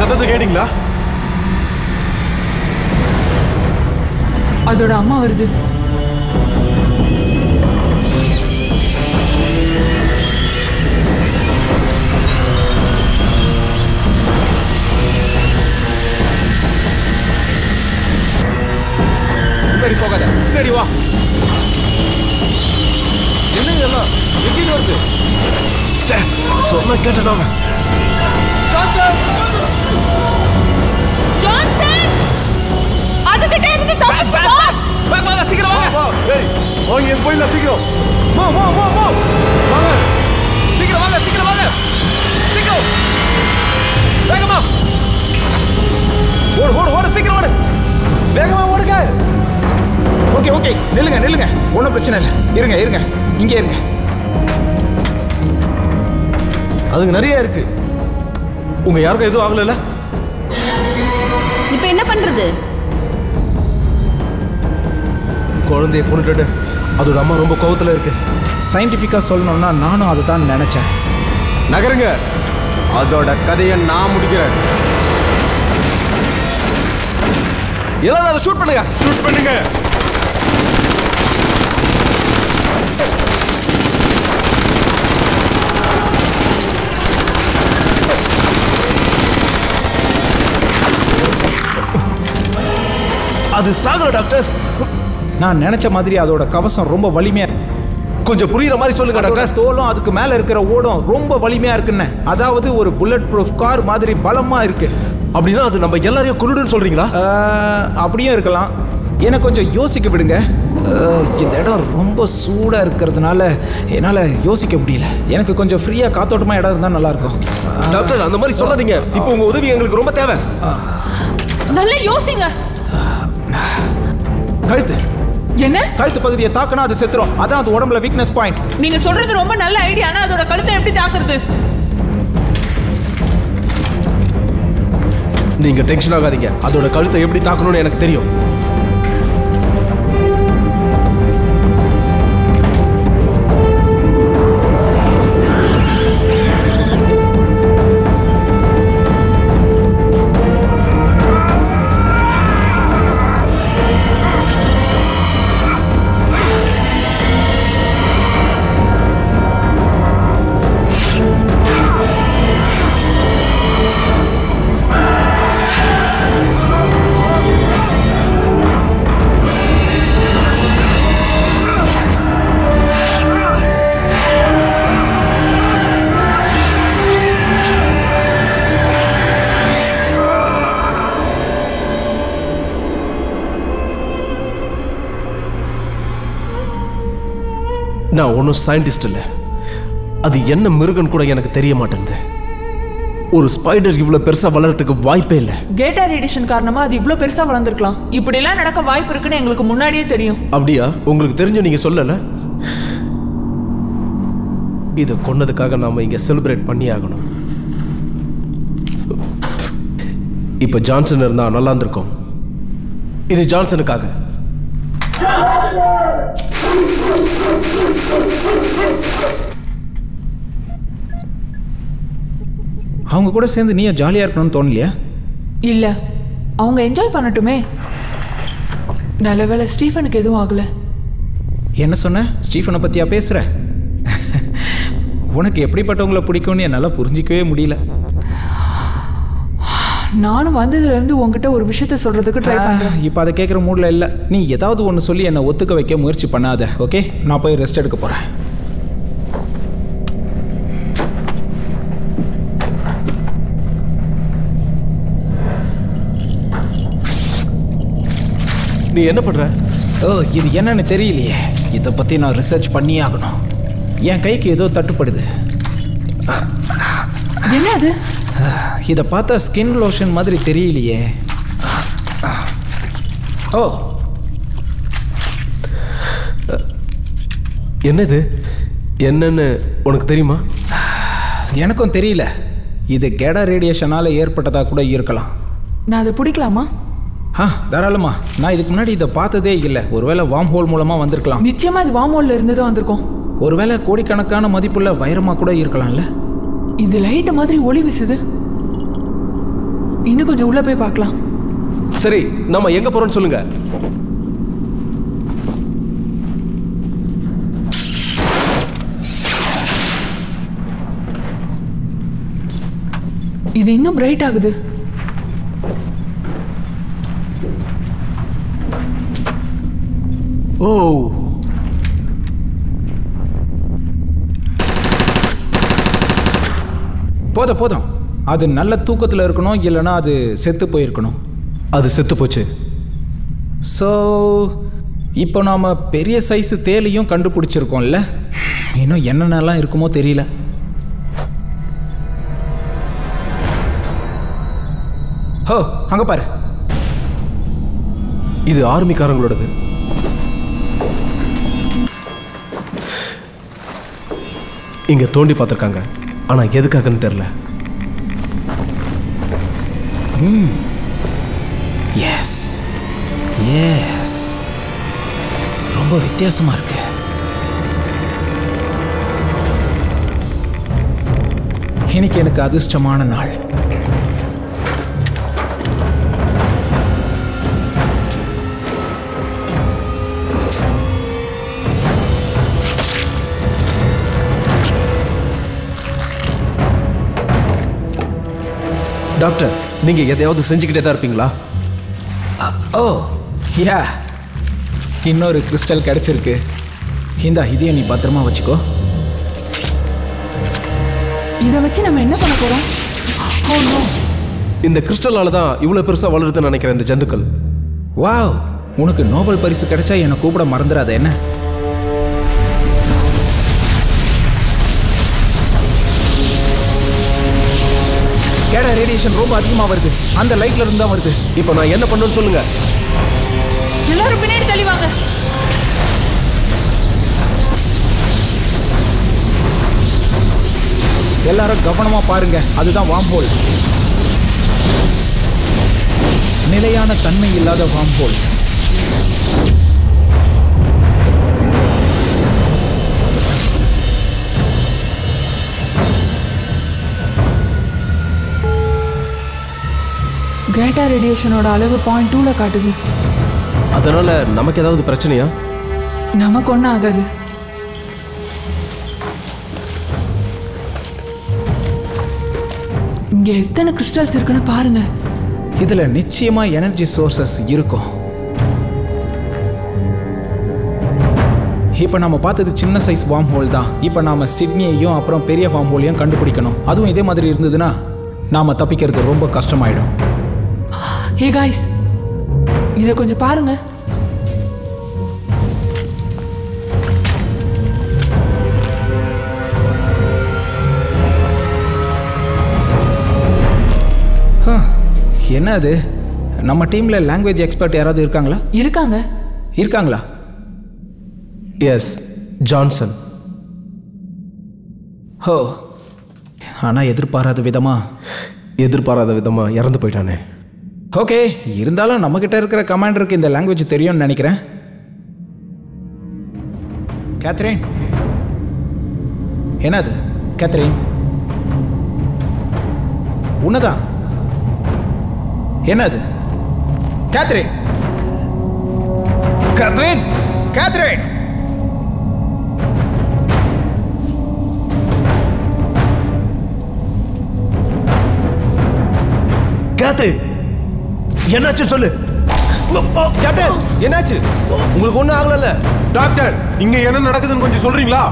சத்தத்தை கேட்டீங்களா? அதோட அம்மா வருது. பின்னாடி போகாத. பின்னாடி வா. எல்லாம் எங்கேயும் வருது? சொன்ன கேட்டடாங்க வாங்க வாங்க சீக்கிரம் வாங்க ஏய் வாங்க என் போயிடலாம் சீக்கிரம் மோ மோ மோ மோ வாங்க சீக்கிரம் வாங்க சீக்கிரம் வாங்க சீக்கிரம் வேகமா ஓடு ஓடு ஓடு சீக்கிரம் ஓடு வேகமா ஓடுங்க ஓகே ஓகே நில்லுங்க நில்லுங்க ஒன்றும் பிரச்சனை இல்லை இருங்க இருங்க இங்கே இருங்க அதுக்கு நிறைய இருக்கு. உங்க யாருக்கும் எதுவும் ஆகலைல்ல? இப்போ என்ன பண்றது? குழந்தைய கொண்டுட்டு அதோட அம்மா ரொம்ப கோவத்துல இருக்கு. சயின்டிஃபிக்காக சொல்லணும்னா நானும் அதை தான் நினச்சேன். நகருங்க. அதோட கதையை நான் முடிக்கிறேன். எல்லாரும் அதை ஷூட் பண்ணுங்க. ஷூட் பண்ணுங்க. அது சாகல டாக்டர். நான் நினச்ச மாதிரி அதோட கவசம் ரொம்ப வலிமையா கொஞ்சம் புரியுற மாதிரி சொல்லுங்க டாக்டர். தோலும் அதுக்கு மேல இருக்கிற ஓடும் ரொம்ப வலிமையா இருக்குன்னு. அதாவது ஒரு புல்லட் ப்ரூஃப் கார் மாதிரி பலமா இருக்கு. அப்படின்னா அது நம்ம எல்லாரையும் கொண்டுடுன்னு சொல்றீங்களா? ஆஹ், அப்படியும் இருக்கலாம். எனக்கு கொஞ்சம் யோசிக்க விடுங்க. இந்த இடம் ரொம்ப சூடாக இருக்கிறதுனால என்னால் யோசிக்க முடியல. எனக்கு கொஞ்சம் ஃப்ரீயாக காத்தோட்டமாக இடம் இருந்தால் நல்லாயிருக்கும். டாக்டர் அந்த மாதிரி சொல்லாதீங்க. இப்போ உங்க உதவி எங்களுக்கு ரொம்ப தேவை. நல்லா யோசிங்க. கழுத்து. என்ன? கழுத்து பகுதியை தாக்குனா அது செத்துரும். அதான் அது உடம்புல வீக்னஸ் பாயிண்ட் நீங்க சொல்றது ரொம்ப நல்ல ஐடியா ஆனா அதோட கழுத்தை எப்படி தாக்குறது? நீங்க டென்ஷன் ஆகாதீங்க. அதோட கழுத்தை எப்படி தாக்கணும்னு எனக்கு தெரியும். ஒன்றும் சயின்டிஸ்ட் இல்லை. அது என்ன மிருகன் கூட எனக்கு தெரிய மாட்டேங்குது. ஒரு ஸ்பைடர் இவ்வளோ பெருசாக வளர்றதுக்கு வாய்ப்பே இல்லை. கேட்டா ரேடியேஷன் காரணமா அது இவ்ளோ பெருசா வளர்ந்துருக்கலாம். இப்படி எல்லாம் நடக்க வாய்ப்பு இருக்குன்னு எங்களுக்கு முன்னாடியே தெரியும். அப்படியா? உங்களுக்கு தெரிஞ்சு நீங்க சொல்லல? இதை கொன்னதுக்காக நாம இங்க செலிப்ரேட் பண்ணி ஆகணும். இப்ப ஜான்சன் இருந்தா நல்லா இருந்திருக்கும். இது ஜான்சனுக்காக. அவங்க கூட சேர்ந்து நீயும் ஜாலியாக இருக்கணும்னு தோணலையா? இல்ல. அவங்க என்ஜாய் பண்ணட்டுமே. நல்ல வேளை ஸ்டீஃபனுக்கு எதுவும் ஆகல. என்ன சொன்ன? ஸ்டீஃபனை பற்றியா பேசுகிற உனக்கு எப்படிப்பட்டவங்களை பிடிக்கும்னு என்னால் புரிஞ்சிக்கவே முடியல. நானும் வந்ததுல இருந்து உங்ககிட்ட ஒரு விஷயத்த சொல்றதுக்கு ட்ரை பண்றேன். இப்போ அதை கேட்குற மூடில் இல்லை. நீ ஏதாவது ஒன்று சொல்லி என்னை ஒத்துக்க வைக்க முயற்சி பண்ணாத ஓகே நான் போய் ரெஸ்ட் எடுக்க போகிறேன் நீ என்ன பண்ற? ஓ இது என்னன்னு தெரியலையே. இதை பற்றி நான் ரிசர்ச் பண்ணியே ஆகணும். என் கைக்கு ஏதோ தட்டுப்படுது. என்ன அது இதை பார்த்தா ஸ்கின் லோஷன் மாதிரி தெரியலையே. ஓ. என்னது? என்னன்னு உனக்கு தெரியுமா? எனக்கும் தெரியல. இது கெடா ரேடியேஷனால் ஏற்பட்டதாக கூட இருக்கலாம். நான் அதை பிடிக்கலாமா? ஆ தாராளமா. நான் இதுக்கு முன்னாடி இதை பார்த்ததே இல்லை. ஒருவேளை வார்ம் ஹோல் மூலமாக வந்திருக்கலாம். நிச்சயமா இது வாமோல்ல இருந்து தான் வந்திருக்கும். ஒருவேளை கோடிக்கணக்கான மதிப்புள்ள வைரமாக கூட இருக்கலாம்ல? இது லைட் மாதிரி ஒளி வீசுது. இன்னும் கொஞ்சம் உள்ள போய் பார்க்கலாம். சரி நம்ம எங்க போறோம்னு சொல்லுங்க. இது இன்னும் பிரைட் ஆகுது. ஓ போதும் போதும். அது நல்ல தூக்கத்தில் இருக்கணும் இல்லைன்னா அது செத்து போயிருக்கணும். அது செத்து போச்சு. ஸோ இப்போ நாம் பெரிய சைஸு தேலையும் கண்டுபிடிச்சிருக்கோம்ல. இன்னும் என்னென்னலாம் இருக்குமோ தெரியல. ஹோ அங்கே பாரு. இது ஆர்மிக்காரங்களோடது இங்க தோண்டி பார்த்துருக்காங்க. ஆனா எதுக்காகன்னு தெரியல. எஸ் எஸ் ரொம்ப வித்தியாசமாக இருக்கு. இன்னைக்கு எனக்கு அதிர்ஷ்டமான நாள். டாக்டர் நீங்க எதையாவது செஞ்சுக்கிட்டே தான் இருப்பீங்களா? ஓ யா. இன்னொரு கிறிஸ்டல் கிடைச்சிருக்கு. இந்தா இதையும் நீ பத்திரமா வச்சுக்கோ. இதை வச்சு நம்ம என்ன பண்ண போறோம்? இந்த கிறிஸ்டலால தான் இவ்வளவு பெருசா வளருதுன்னு நினைக்கிறேன் இந்த ஜந்துக்கள். வாவ் உனக்கு நோபல் பரிசு கிடைச்சா என்னை கூப்பிட மறந்துடாத என்ன? ரேடியேஷன் ரொம்ப அதிகமாக வருது? அந்த லைட்ல இருந்து தான் வருது. இப்போ நான் என்ன பண்ணணும்னு சொல்லுங்க. எல்லாரும் பின்னாடி தள்ளிவாங்க எல்லாரும் கவனமா பாருங்க. அதுதான் வாம்போல் நிலையான தன்மை இல்லாத வாம்போல் கேட்டா ரேடியேஷனோட அளவு பாயிண்ட் டூவில் காட்டுது. அதனால நமக்கு ஏதாவது பிரச்சனையா? நமக்கு ஒன்றும் ஆகாது. இங்கே எத்தனை கிறிஸ்டல்ஸ் இருக்குன்னு பாருங்க. இதுல நிச்சயமா எனர்ஜி சோர்சஸ் இருக்கும். இப்போ நம்ம பார்த்தது சின்ன சைஸ் வார்ம் ஹோல் தான். இப்போ நாம சிட்னியையும் அப்புறம் பெரிய வார்ம் ஹோலையும் கண்டுபிடிக்கணும். அதுவும் இதே மாதிரி இருந்ததுன்னா நாம தப்பிக்கிறது ரொம்ப கஷ்டமாயிடும். ஹே காய்ஸ் இதை கொஞ்சம் பாருங்க. ஹ, என்ன அது நம்ம டீம்ல லாங்குவேஜ் எக்ஸ்பர்ட் யாராவது இருக்காங்களா? இருக்காங்க. இருக்காங்களா? எஸ் ஜான்சன் ஹோ. ஆனால் எதிர்பாராத விதமா. எதிர்பாராத விதமா இறந்து போயிட்டானே. ஓகே இருந்தாலும் நம்மக்கிட்ட இருக்கிற கமாண்டருக்கு இந்த லாங்குவேஜ் தெரியும்னு நினைக்கிறேன். கேத்ரின் என்னது? கேத்ரின் உன்னதான் என்னது? கேத்ரின் கேத்ரின் கேத்ரின் கேத்ரின் என்னாச்சு சொல்லு? கேப்டன் என்னாச்சு? உங்களுக்கு ஒண்ணும் ஆகலல்ல? டாக்டர் இங்க என்ன நடக்குதுன்னு கொஞ்சம் சொல்றீங்களா?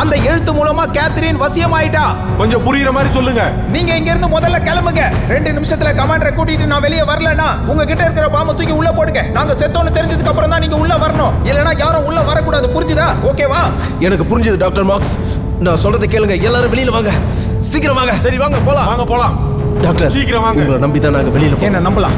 அந்த எழுத்து மூலமா கேத்ரின் வசியமாயிட்டா. கொஞ்சம் புரியுற மாதிரி சொல்லுங்க. நீங்க இங்க இருந்து முதல்ல கிளம்புங்க. ரெண்டு நிமிஷத்துல கமாண்டரை கூட்டிட்டு நான் வெளியே வரலனா உங்ககிட்ட இருக்கிற பாம்பை தூக்கி உள்ள போடுங்க. நாங்க செத்தோன்னு தெரிஞ்சதுக்கு அப்புறம் தான் நீங்க உள்ள வரணும். இல்லனா யாரும் உள்ள வரக்கூடாது. புரிஞ்சுதா? ஓகேவா எனக்கு புரிஞ்சது டாக்டர் மார்க்ஸ். நான் சொல்றதை கேளுங்க. எல்லாரும் வெளியில வாங்க. சீக்கிரம் வாங்க. சரி வாங்க போலாம். வாங்க போலாம். டாக்டர் சீக்கிரம் வாங்க. உங்களை நம்பி தான் நாங்க வெளியில. என்ன நம்பலாம்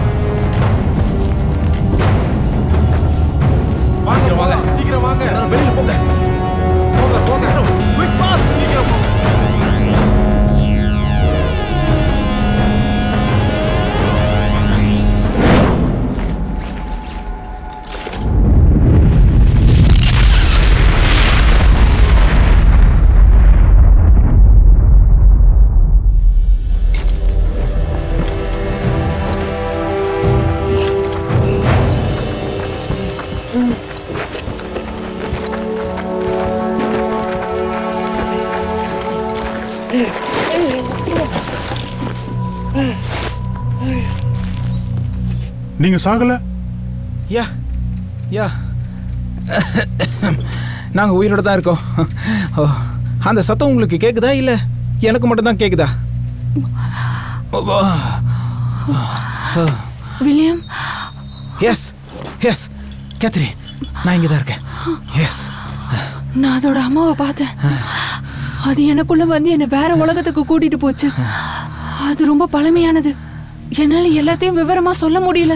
நீங்க சாகல? யா யா. நாங்க உயிரோட தான் இருக்கோம். அந்த சத்தம் உங்களுக்கு கேக்குதா இல்ல எனக்கு மட்டும் தான் கேக்குதா? வில்லியம்? எஸ் எஸ் கேத்ரின் நான் இங்கே தான் இருக்கேன். எஸ் நான் அதோட அம்மாவை பார்த்தேன். அது எனக்குள்ள வந்து என்னை வேற உலகத்துக்கு கூட்டிட்டு போச்சு. அது ரொம்ப பழமையானது. என்னால எல்லாத்தையும் விவரமா சொல்ல முடியல.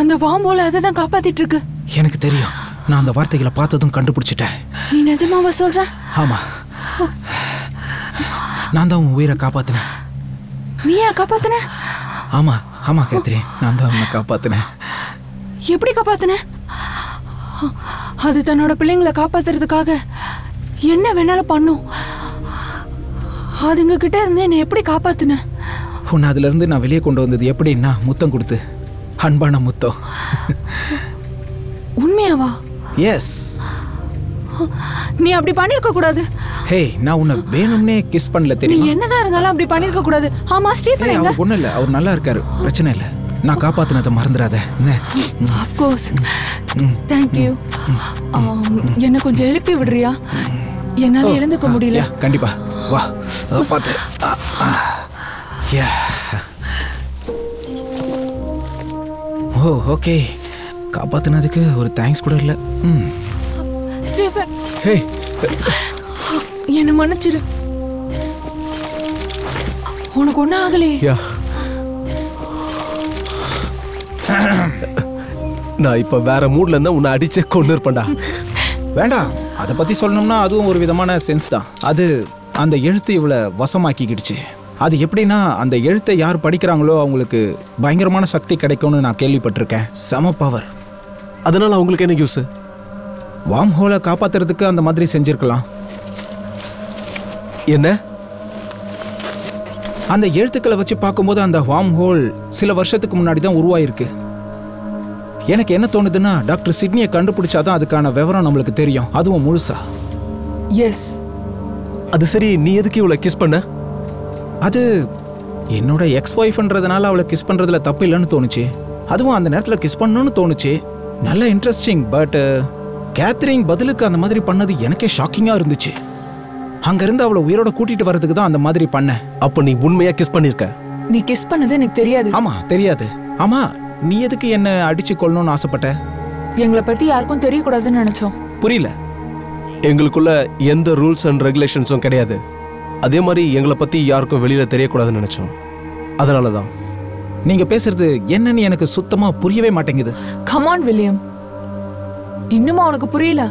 அந்த வாம்போல அதை தான் காப்பாத்திட்டு இருக்கு. எனக்கு தெரியும். நான் அந்த வார்த்தைகளை பார்த்ததும் கண்டுபிடிச்சிட்டேன். நீ நிஜமாவா சொல்ற? ஆமா. நான் தான் உன் உயிரை காப்பாத்தினேன். நீயா காப்பாத்துன? ஆமா ஆமா கேத்ரின். நான் தான் உன்னை காப்பாத்தினேன். எப்படி காப்பாத்துன? அது தன்னோட பிள்ளைங்களை காப்பாத்துறதுக்காக என்ன வேணாலும் பண்ணும். அதுங்க கிட்ட இருந்து என்னை எப்படி காப்பாத்துன? உன்னை அதுல இருந்து நான் வெளியே கொண்டு வந்தது எப்படின்னா முத்தம் கொடுத்து. அன்பான முத்தம் உண்மையாவா? எஸ் நீ அப்படி பண்ணிருக்க கூடாது. ஹே நான் உன்னை வேணும்னே கிஸ் பண்ணல நீ தெரியுமா? என்னதான் இருந்தாலும் அப்படி பண்ணிருக்க கூடாது. ஆமா ஸ்டீஃபன் எங்க ஒன்றும் இல்லை. அவர் நல்லா இருக்காரு. பிரச்சனை இல்லை. நான் காப்பாத்தினதை மறந்துடாத. என்ன? ஆஃப் கோர்ஸ் தேங்க் யூ என்ன கொஞ்சம் எழுப்பி விடுறியா? என்னால எழுந்துக்க முடியல. யா கண்டிப்பா. வா. ஆ. யா ஓ ஓகே. காப்பாத்துனதுக்கு ஒரு தேங்க்ஸ் கூட இல்லை. ம். ஸ்டீஃபன். ஹே. என்ன மன்னிச்சிடு உனக்கு ஒன்றும் ஆகலையே. யா. நான் இப்ப வேற மூட்ல இருந்தா உன்னை அடிச்சே கொண்டு இருப்பேன்டா வேண்டாம் அதை பற்றி சொல்லணும்னா அதுவும் ஒரு விதமான சென்ஸ் தான். அது அந்த எழுத்து இவளை வசமாக்கிக்கிடுச்சு. அது எப்படின்னா அந்த எழுத்தை யார் படிக்கிறாங்களோ அவங்களுக்கு பயங்கரமான சக்தி கிடைக்கும்னு நான் கேள்விப்பட்டிருக்கேன். செம பவர் அதனால அவங்களுக்கு என்ன யூஸ் வாம் ஹோலை காப்பாத்துறதுக்கு அந்த மாதிரி செஞ்சிருக்கலாம். என்ன? அந்த எழுத்துக்களை வச்சு பார்க்கும்போது அந்த வாம் ஹோல் சில வருஷத்துக்கு முன்னாடி தான் உருவாயிருக்கு. எனக்கு என்ன தோணுதுன்னா டாக்டர் சிட்னியை கண்டுபிடிச்சாதான் அதுக்கான விவரம் நம்மளுக்கு தெரியும். அதுவும் முழுசா. எஸ் அது சரி நீ எதுக்கு இவ்வளவு கிஸ் பண்ண? அது என்னோட எக்ஸ் ஒய்ஃப்ன்றதுனால அவளை கிஸ் பண்றதுல தப்பு இல்லைன்னு தோணுச்சு. அதுவும் அந்த நேரத்தில் கிஸ் பண்ணணும்னு தோணுச்சு. நல்ல இன்ட்ரெஸ்டிங் பட் கேத்ரிங் பதிலுக்கு அந்த மாதிரி பண்ணது எனக்கே ஷாக்கிங்காக இருந்துச்சு. அங்கிருந்து அவளை உயிரோட கூட்டிட்டு வர்றதுக்கு தான் அந்த மாதிரி பண்ணேன். அப்ப நீ உண்மையா கிஸ் பண்ணிருக்க? நீ கிஸ் பண்ணது எனக்கு தெரியாது. ஆமா தெரியாது. ஆமா நீ எதுக்கு என்ன அடிச்சு கொள்ளணும்னு ஆசைப்பட்ட? எங்களை பத்தி யாருக்கும் தெரியக்கூடாதுன்னு நினைச்சோம். புரியல. எங்களுக்குள்ள எந்த ரூல்ஸ் அண்ட் ரெகுலேஷன்ஸும் கிடையாது. அதே மாதிரி எங்களை பத்தி யாருக்கும் வெளியில தெரியக்கூடாதுன்னு நினைச்சோம். அதனால தான் நீங்க பேசுறது என்னன்னு எனக்கு சுத்தமா புரியவே மாட்டேங்குது. கமான் வில்லியம் இன்னுமா உனக்கு புரியல?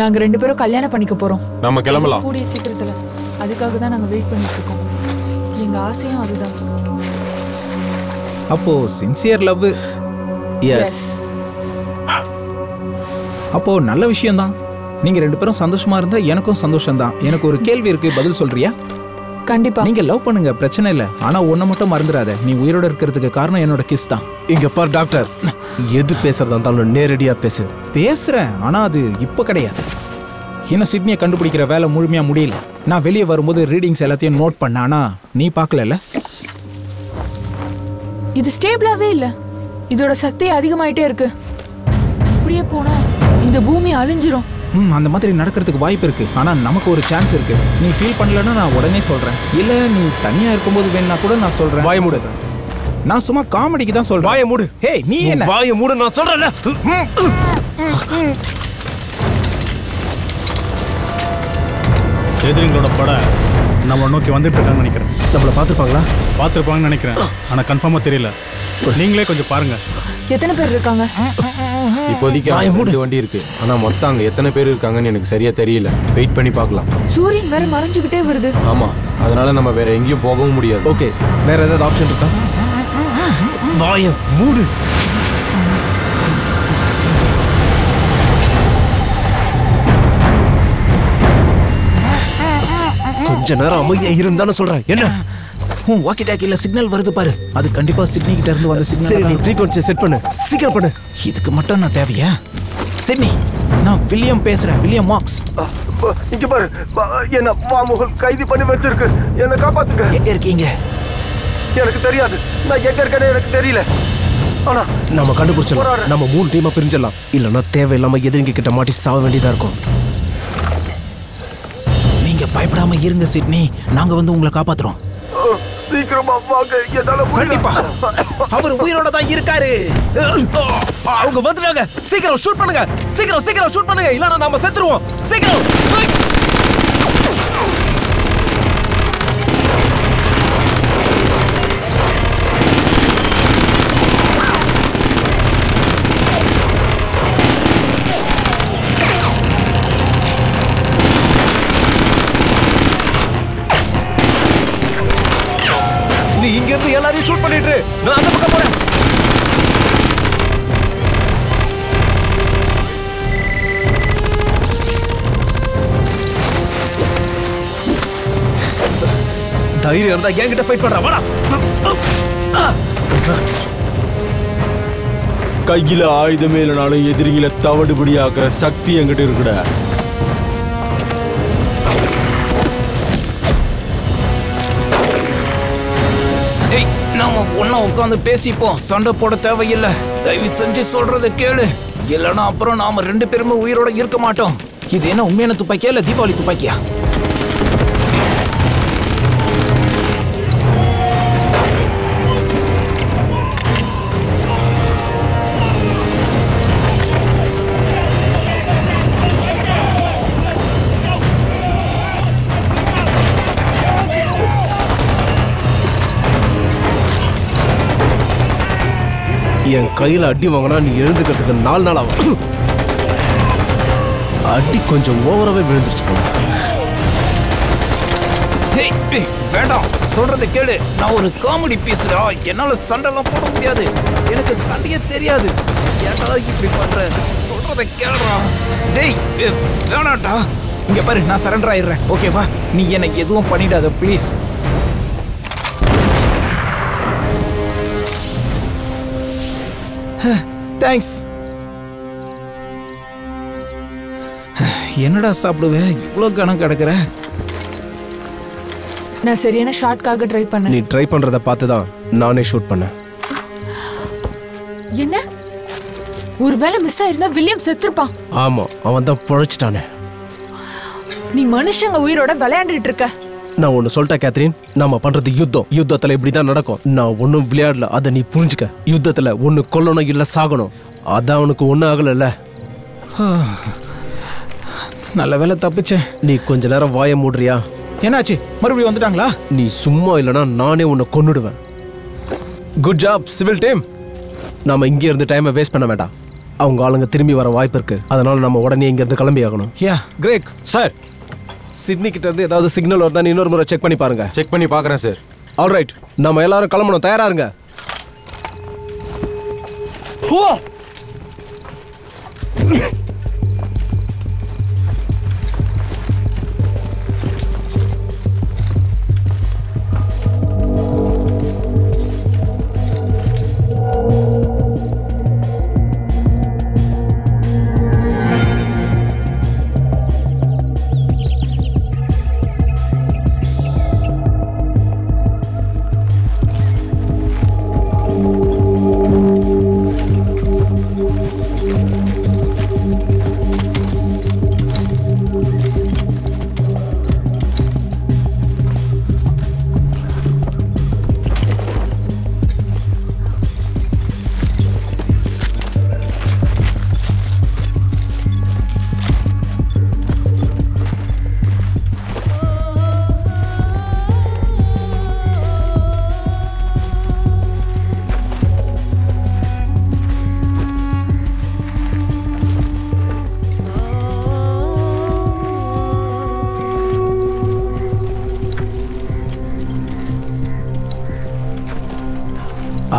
நாங்க ரெண்டு பேரும் கல்யாணம் பண்ணிக்க போறோம். நம்ம கிளம்பலாம். கூடிய சீக்கிரத்துல. அதுக்காக தான் நாங்க வெயிட் பண்ணிட்டு இருக்கோம். எங்க ஆசையும் அதுதான். அப்போ சின்சியர் லவ் எஸ் அப்போ நல்ல விஷயம்தான். நீங்க ரெண்டு பேரும் சந்தோஷமா இருந்தா எனக்கும் சந்தோஷம் தான் எனக்கு ஒரு கேள்வி இருக்கு பதில் சொல்றியா? கண்டிப்பா. நீங்க லவ் பண்ணுங்க பிரச்சனை இல்ல. ஆனா ஒன்ன மட்டும் மறந்துடாத. நீ உயிரோட இருக்கிறதுக்கு காரணம் என்னோட கிஸ் தான். இங்க பார் டாக்டர். எது பேசுறதா இருந்தாலும் நேரடியா பேசு. பேசுறேன் ஆனா அது இப்ப கிடையாது. இன்னும் சிட்னியை கண்டுபிடிக்கிற வேலை முழுமையா முடியல. நான் வெளியே வரும்போது ரீடிங்ஸ் எல்லாத்தையும் நோட் பண்ண ஆனா நீ பார்க்கல இது ஸ்டேபிளாவே இல்ல. இதோட சக்தி அதிகமாயிட்டே இருக்கு. இப்படியே போனா இந்த பூமி அழிஞ்சிரும். ம் அந்த மாதிரி நடக்கிறதுக்கு வாய்ப்பு இருக்கு. ஆனா நமக்கு ஒரு சான்ஸ் இருக்கு. நீ ஃபீல் பண்ணலன்னா நான் உடனே சொல்றேன். இல்ல நீ தனியா இருக்கும்போது வேணா கூட நான் சொல்றேன். வாய மூடு. நான் சும்மா காமெடிக்கு தான் சொல்றேன். வாய மூடு. ஹே நீ என்ன? வாய மூடு நான் சொல்றேன்ல. எதிரிங்களோட படை நம்ம நோக்கி வந்துட்டு இருக்கான்னு நினைக்கிறேன். நம்மள பாத்துப்பாங்களா பார்த்துருப்பாங்கன்னு நினைக்கிறேன். ஆனால் கன்ஃபார்மாக தெரியல. நீங்களே கொஞ்சம் பாருங்க. எத்தனை பேர் இருக்காங்க? இப்போதைக்கு மூடு. ரெண்டு வண்டி இருக்கு. ஆனா மொத்தம் அங்க எத்தனை பேர் இருக்காங்கன்னு எனக்கு சரியா தெரியல. வெயிட் பண்ணி பார்க்கலாம். சூரியன் வேற மறைஞ்சுக்கிட்டே வருது. ஆமா. அதனால நம்ம வேற எங்கேயும் போகவும் முடியாது. ஓகே வேற ஏதாவது ஆப்ஷன் இருக்கா? வாய மூடு. கொஞ்ச நேரம் அமைதியா இருந்தான்னு சொல்றேன். என்ன? உன் வாக்கி டாக்கில சிக்னல் வருது பாரு. அது கண்டிப்பா சிட்னி கிட்ட இருந்து வந்த சரி நீ சிக்னல் ஃப்ரீக்வன்சி செட் பண்ணு. சீக்கிரம் பண்ணு. இதுக்கு மட்டும் நான் தேவையா? சிட்னி நான் வில்லியம் பேசுறேன். William Marks. இங்க பாரு. என்ன மாமுகல் கைது பண்ணி வச்சிருக்கு. என்ன காப்பாத்துங்க. எங்க இருக்கீங்க? எனக்கு தெரியாது. நான் எங்க இருக்கேன்னு எனக்கு தெரியல. ஆனா நம்ம கண்டுபிடிச்சிடலாம். நம்ம மூணு டீமா பிரிஞ்சிடலாம். இல்லைன்னா தேவையில்லாம எதிரிங்க கிட்ட மாட்டி சாக வேண்டியதா இருக்கும். நீங்க பயப்படாம இருங்க சிட்னி. நாங்க வந்து உங்களை காப்பாத்துறோம். சீக்கிரமா வாங்க என்னால கண்டிப்பா. அவர் உயிரோட தான் இருக்காரு. அவங்க வந்துட்டாங்க. சீக்கிரம் ஷூட் பண்ணுங்க. சீக்கிரம் சீக்கிரம் ஷூட் பண்ணுங்க. இல்லனா நாம செத்துருவோம். சீக்கிரம். எல்லாரையும் ஷூட் பண்ணிட்டு இரு. நான் அந்த பக்கம் போறேன். தைரியம் இருந்தா என்கிட்ட ஃபைட் பண்ற. வாடா. கையில ஆயுதமே இல்லைனாலும் எதிரிகளை தவிடுபடியாக்குற சக்தி என்கிட்ட இருக்குடா. ஏய் நாம ஒண்ணா உட்காந்து பேசிப்போம். சண்டை போட தேவையில்லை. தயவு செஞ்சு சொல்றத கேளு. இல்லைன்னா அப்புறம் நாம ரெண்டு பேருமே உயிரோட இருக்க மாட்டோம். இது என்ன உண்மையான துப்பாக்கியா இல்ல தீபாவளி துப்பாக்கியா? என் கையில் அடி வாங்கினா நீ எழுந்துக்கிறதுக்கு நாலு நாள் ஆகும். அடி கொஞ்சம் ஓவராகவே விழுந்துருச்சு போல. வேண்டாம். சொல்றதை கேளு. நான் ஒரு காமெடி பீஸ்டா. என்னால சண்டைலாம் போட முடியாது. எனக்கு சண்டையே தெரியாது. ஏன்டா இப்படி பண்ற? சொல்றதை கேளுடா. டேய் வேணாம்டா. இங்க பாரு நான் சரண்டர் ஆயிடுறேன். ஓகேவா நீ எனக்கு எதுவும் பண்ணிடாத ப்ளீஸ் தேங்க்ஸ் என்னடா சாப்பிடுவ? இவ்வளோ கணக்கு கிடக்குற? நான் சரியான ஷார்ட்காக ட்ரை பண்ணேன். நீ ட்ரை பண்ணுறத பார்த்து தான் நானே ஷூட் பண்ணேன். என்ன? ஒருவேளை மிஸ் ஆயிருந்தா வில்லியம் செத்துருப்பான். ஆமாம் அவன் தான் பொழைச்சிட்டானே. நீ மனுஷங்க உயிரோட விளையாண்டுட்டு இருக்க. நான் ஒன்று சொல்லிட்டேன் கேத்ரின். நாம பண்றது யுத்தம். யுத்தத்துல இப்படி தான் நடக்கும். நான் ஒன்றும் விளையாடல. அதை நீ புரிஞ்சுக்க. யுத்தத்துல ஒன்று கொல்லணும் இல்லை சாகணும். அதான் அவனுக்கு ஒன்றும் ஆகலைல்ல. நல்ல வேலை தப்பிச்சேன். நீ கொஞ்ச நேரம் வாய மூடுறியா? என்னாச்சு? மறுபடியும் வந்துட்டாங்களா? நீ சும்மா இல்லைனா நானே உன்னை கொன்னுடுவேன். குட் ஜாப் சிவில் டீம் நாம இங்கே இருந்து டைமை வேஸ்ட் பண்ண வேண்டாம். அவங்க ஆளுங்க திரும்பி வர வாய்ப்பு இருக்கு. அதனால நம்ம உடனே இங்க இருந்து கிளம்பி ஆகணும் யா கிரேக் சார் சிட்னி கிட்ட இருந்து ஏதாவது சிக்னல் வருதா இன்னொரு முறை செக் பண்ணி பாருங்க. செக் பண்ணி பார்க்குறேன் சார் ஆல்ரைட் நம்ம எல்லாரும் கிளம்பணும். தயாரா இருங்க.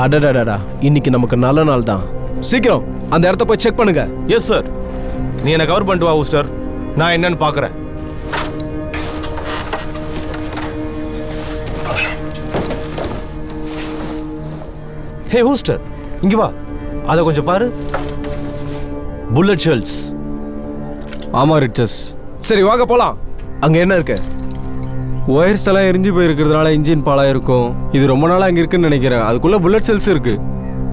அடடடடா. இன்னைக்கு நமக்கு நல்ல நாள் தான். சீக்கிரம் அந்த இடத்த போய் செக் பண்ணுங்க. எஸ் சார் நீ என்ன கவர் பண்ணிட்டு வா ஊஸ்டர் நான் என்னன்னு பார்க்குறேன். ஹே ஹூஸ்டர் இங்க வா. அதை கொஞ்சம் பாரு. புல்லட் ஷெல்ஸ் ஆமாம் ரிச்சஸ் சரி வாங்க போலாம். அங்க என்ன இருக்கு? ஒயர்ஸ் எல்லாம் எரிஞ்சு போயிருக்கிறதுனால இன்ஜின் பாலாக இருக்கும் இது ரொம்ப நாளாக அங்கே இருக்குன்னு நினைக்கிறேன். அதுக்குள்ளே புல்லட் செல்ஸ் இருக்கு.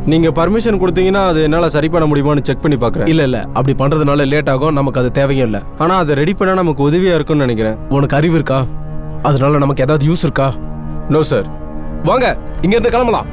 நீங்கள் பர்மிஷன் கொடுத்தீங்கன்னா அது என்னால் சரி பண்ண முடியுமான்னு செக் பண்ணி பார்க்குறேன். இல்ல இல்ல. அப்படி பண்றதுனால லேட் ஆகும். நமக்கு அது தேவையும் இல்ல. ஆனால் அதை ரெடி பண்ணால் நமக்கு உதவியாக இருக்கும்னு நினைக்கிறேன். உனக்கு அறிவு இருக்கா? அதனால நமக்கு ஏதாவது யூஸ் இருக்கா? நோ சார் வாங்க இங்க இருந்து கிளம்பலாம்.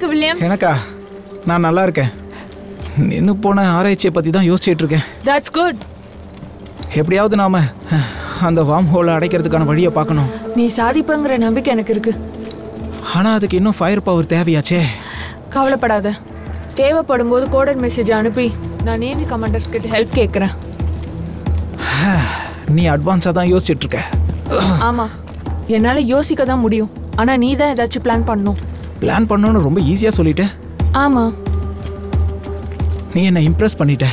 இருக்கு வில்லியம் எனக்கா? நான் நல்லா இருக்கேன். நின்று போன ஆராய்ச்சியை பற்றி தான் யோசிச்சுட்டு இருக்கேன். தட்ஸ் குட் எப்படியாவது நாம அந்த வார்ம் ஹோலை அடைக்கிறதுக்கான வழியை பார்க்கணும். நீ சாதிப்பங்கிற நம்பிக்கை எனக்கு இருக்கு. ஆனால் அதுக்கு இன்னும் ஃபயர் பவர் தேவையாச்சே? கவலைப்படாத. தேவைப்படும் போது கோடட் மெசேஜ் அனுப்பி நான் நேவி கமாண்டர்ஸ் கிட்ட ஹெல்ப் கேட்குறேன் நீ அட்வான்ஸாக தான் யோசிச்சுட்டு இருக்க. ஆமா. என்னால யோசிக்க தான் முடியும். ஆனா நீ தான் ஏதாச்சும் பிளான் பண்ணணும். பிளான் பண்ணணும்னு ரொம்ப ஈஸியாக சொல்லிட்ட. ஆமா. நீ என்னை இம்ப்ரெஸ் பண்ணிட்ட.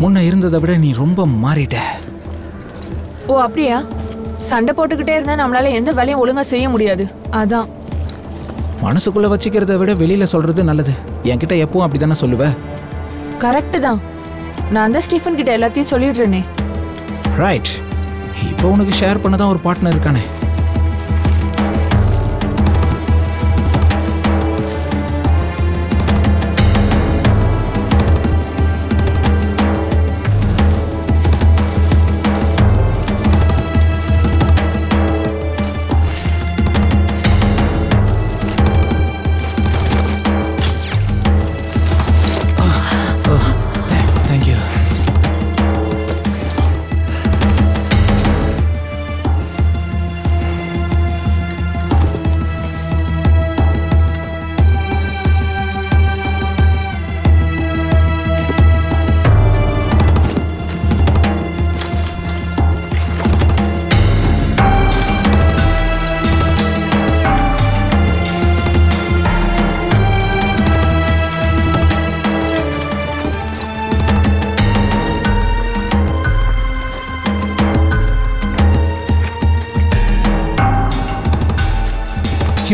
முன்ன இருந்ததை விட நீ ரொம்ப மாறிட்ட. ஓ அப்படியா? சண்டை போட்டுக்கிட்டே இருந்தா நம்மளால எந்த வேலையும் ஒழுங்கா செய்ய முடியாது. அதான். மனசுக்குள்ள வச்சுக்கிறத விட வெளியில சொல்றது நல்லது. என்கிட்ட எப்பவும் அப்படி தானே சொல்லுவ? கரெக்டு தான். நான் தான் ஸ்டீஃபன் கிட்ட எல்லாத்தையும் சொல்லிடுறேனே. ரைட் இப்போ உனக்கு ஷேர் பண்ண தான் ஒரு பார்ட்னர் இருக்கானே.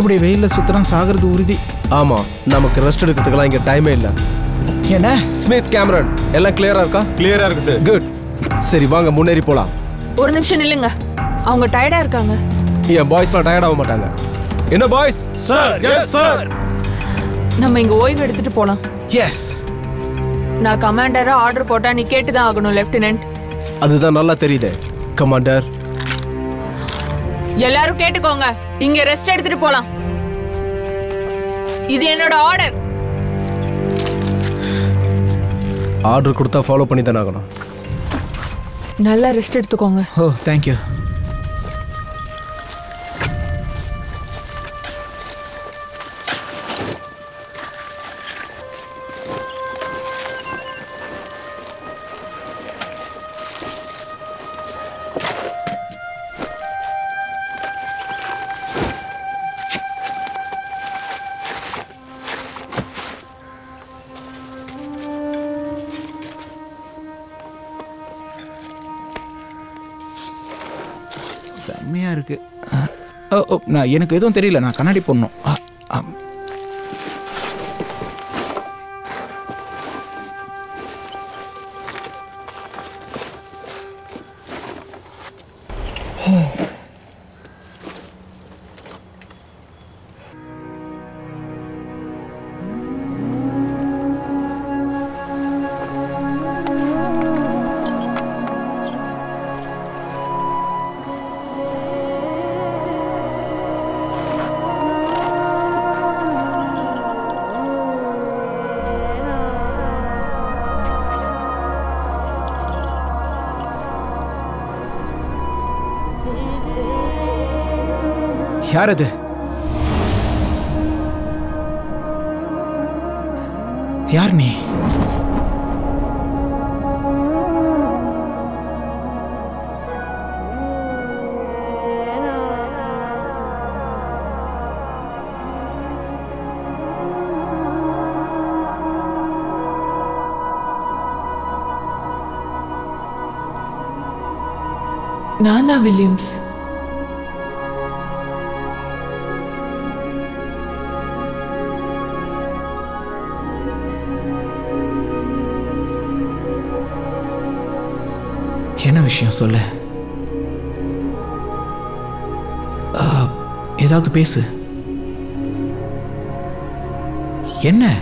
இப்படி வெயிலில் சுத்தலாம் சாகிறது உறுதி. ஆமாம் நமக்கு ரெஸ்ட் எடுக்கிறதுக்கெல்லாம் இங்கே டைமே இல்லை. என்ன? ஸ்மித் கேமரன் எல்லாம் கிளியரா இருக்கா? கிளியரா இருக்கு சார் குட் சரி வாங்க முன்னேறி போலாம். ஒரு நிமிஷம் நில்லுங்க. அவங்க டயர்டா இருக்காங்க. என் பாய்ஸ்லாம் டயர்ட் ஆக மாட்டாங்க. என்ன பாய்ஸ் சார் எஸ் சார் நம்ம இங்க ஓய்வு எடுத்துட்டு போலாம். எஸ் நான் கமாண்டரா ஆர்டர் போட்டா நீ கேட்டு தான் ஆகணும் லெப்டினன்ட் அதுதான் நல்லா தெரியுது. கமாண்டர் எல்லாரும் கேட்டுக்கோங்க. இங்க ரெஸ்ட் எடுத்துட்டு போலாம். இது என்னோட ஆர்டர் ஆர்டர் கொடுத்தா ஃபாலோ பண்ணி தானே ஆகணும். நல்லா ரெஸ்ட் எடுத்துக்கோங்க. ஓ தேங்க்யூ நான் எனக்கு எதுவும் தெரியல நான் கண்ணாடி போடணும். ஆ, ஆ. யார் அது விஷயம் சொல்லு. ஏதாவது பேசு. என்ன?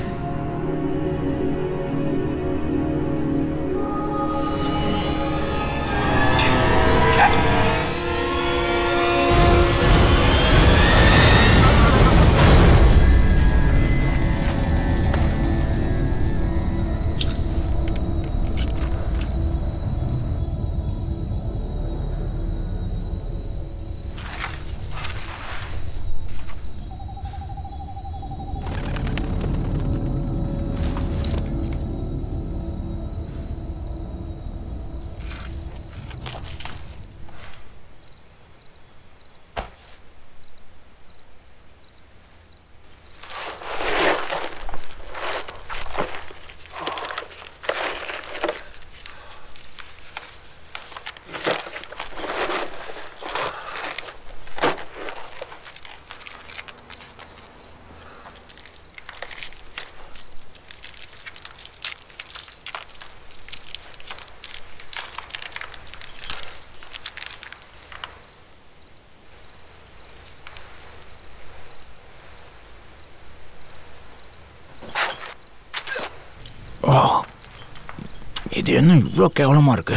என்ன இவ்வளோ கேவலமா இருக்கு?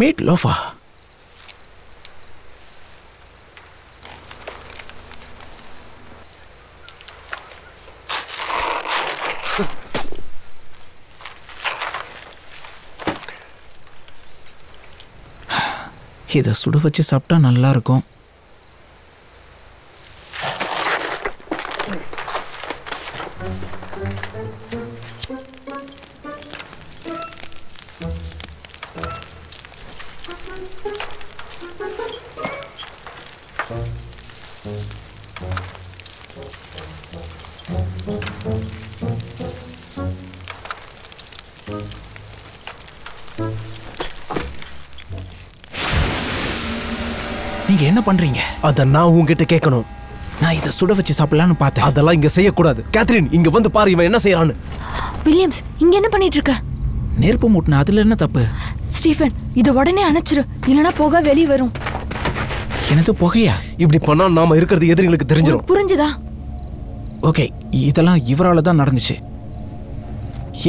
Meat loaf. இதை சுட வச்சு சாப்பிட்டா நல்லா இருக்கும். என்ன பண்றீங்க? அத நான் உன்கிட்ட கேட்கணும் நான் இதை சுட வச்சு சாப்பிடலான்னு பார்த்தேன். அதெல்லாம் இங்க செய்யக்கூடாது. கேத்ரின் இங்க வந்து பாரு இவன் என்ன செய்யறான்னு வில்லியம்ஸ் இங்க என்ன பண்ணிட்டு இருக்க நெருப்பு மூட்டின அதுல என்ன தப்பு? ஸ்டீஃபன் இதை உடனே அணைச்சிரு. இல்லனா புகை வெளியே வரும். எனது புகையா? இப்படி பண்ணா நாம இருக்கிறது எதிரிங்களுக்கு தெரிஞ்சிடும் புரிஞ்சுதா? ஓகே இதெல்லாம் இவரால தான் நடந்துச்சு.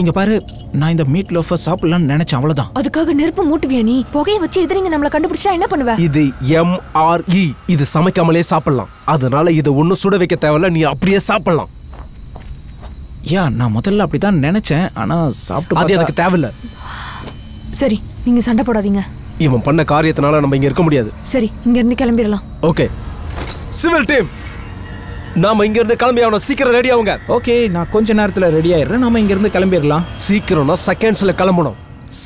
இங்க பாரு நான் இந்த மீட் லோஃபை சாப்பிடலாம்னு நினைச்சேன் அவ்வளவுதான். அதுக்காக நெருப்பு மூட்டுவியா நீ? புகையை வச்சு எதிரிங்க நம்மள கண்டுபிடிச்சா என்ன பண்ணுவ? இது எம்ஆர்இ இது சமைக்காமலே சாப்பிடலாம். அதனால இதை ஒன்றும் சுட வைக்க தேவையில்ல. நீ அப்படியே சாப்பிடலாம். யா நான் முதல்ல அப்படிதான் நினைச்சேன். ஆனா சாப்பிட்டு அது பார்த்தா- எனக்கு தேவையில்ல. சரி நீங்க சண்டை போடாதீங்க. இவன் பண்ண காரியத்தினால நம்ம இங்க இருக்க முடியாது. சரி இங்க இருந்து கிளம்பிடலாம். ஓகே சிவில் டீம் நாம இங்க இருந்து கிளம்பி ஆகணும் சீக்கிரம் ரெடி ஆகுங்க. ஓகே நான் கொஞ்ச நேரத்துல ரெடி ஆயிடுறேன். நாம இங்க இருந்து கிளம்பிடலாம். சீக்கிரம்னா செகண்ட்ஸ்ல கிளம்பணும்.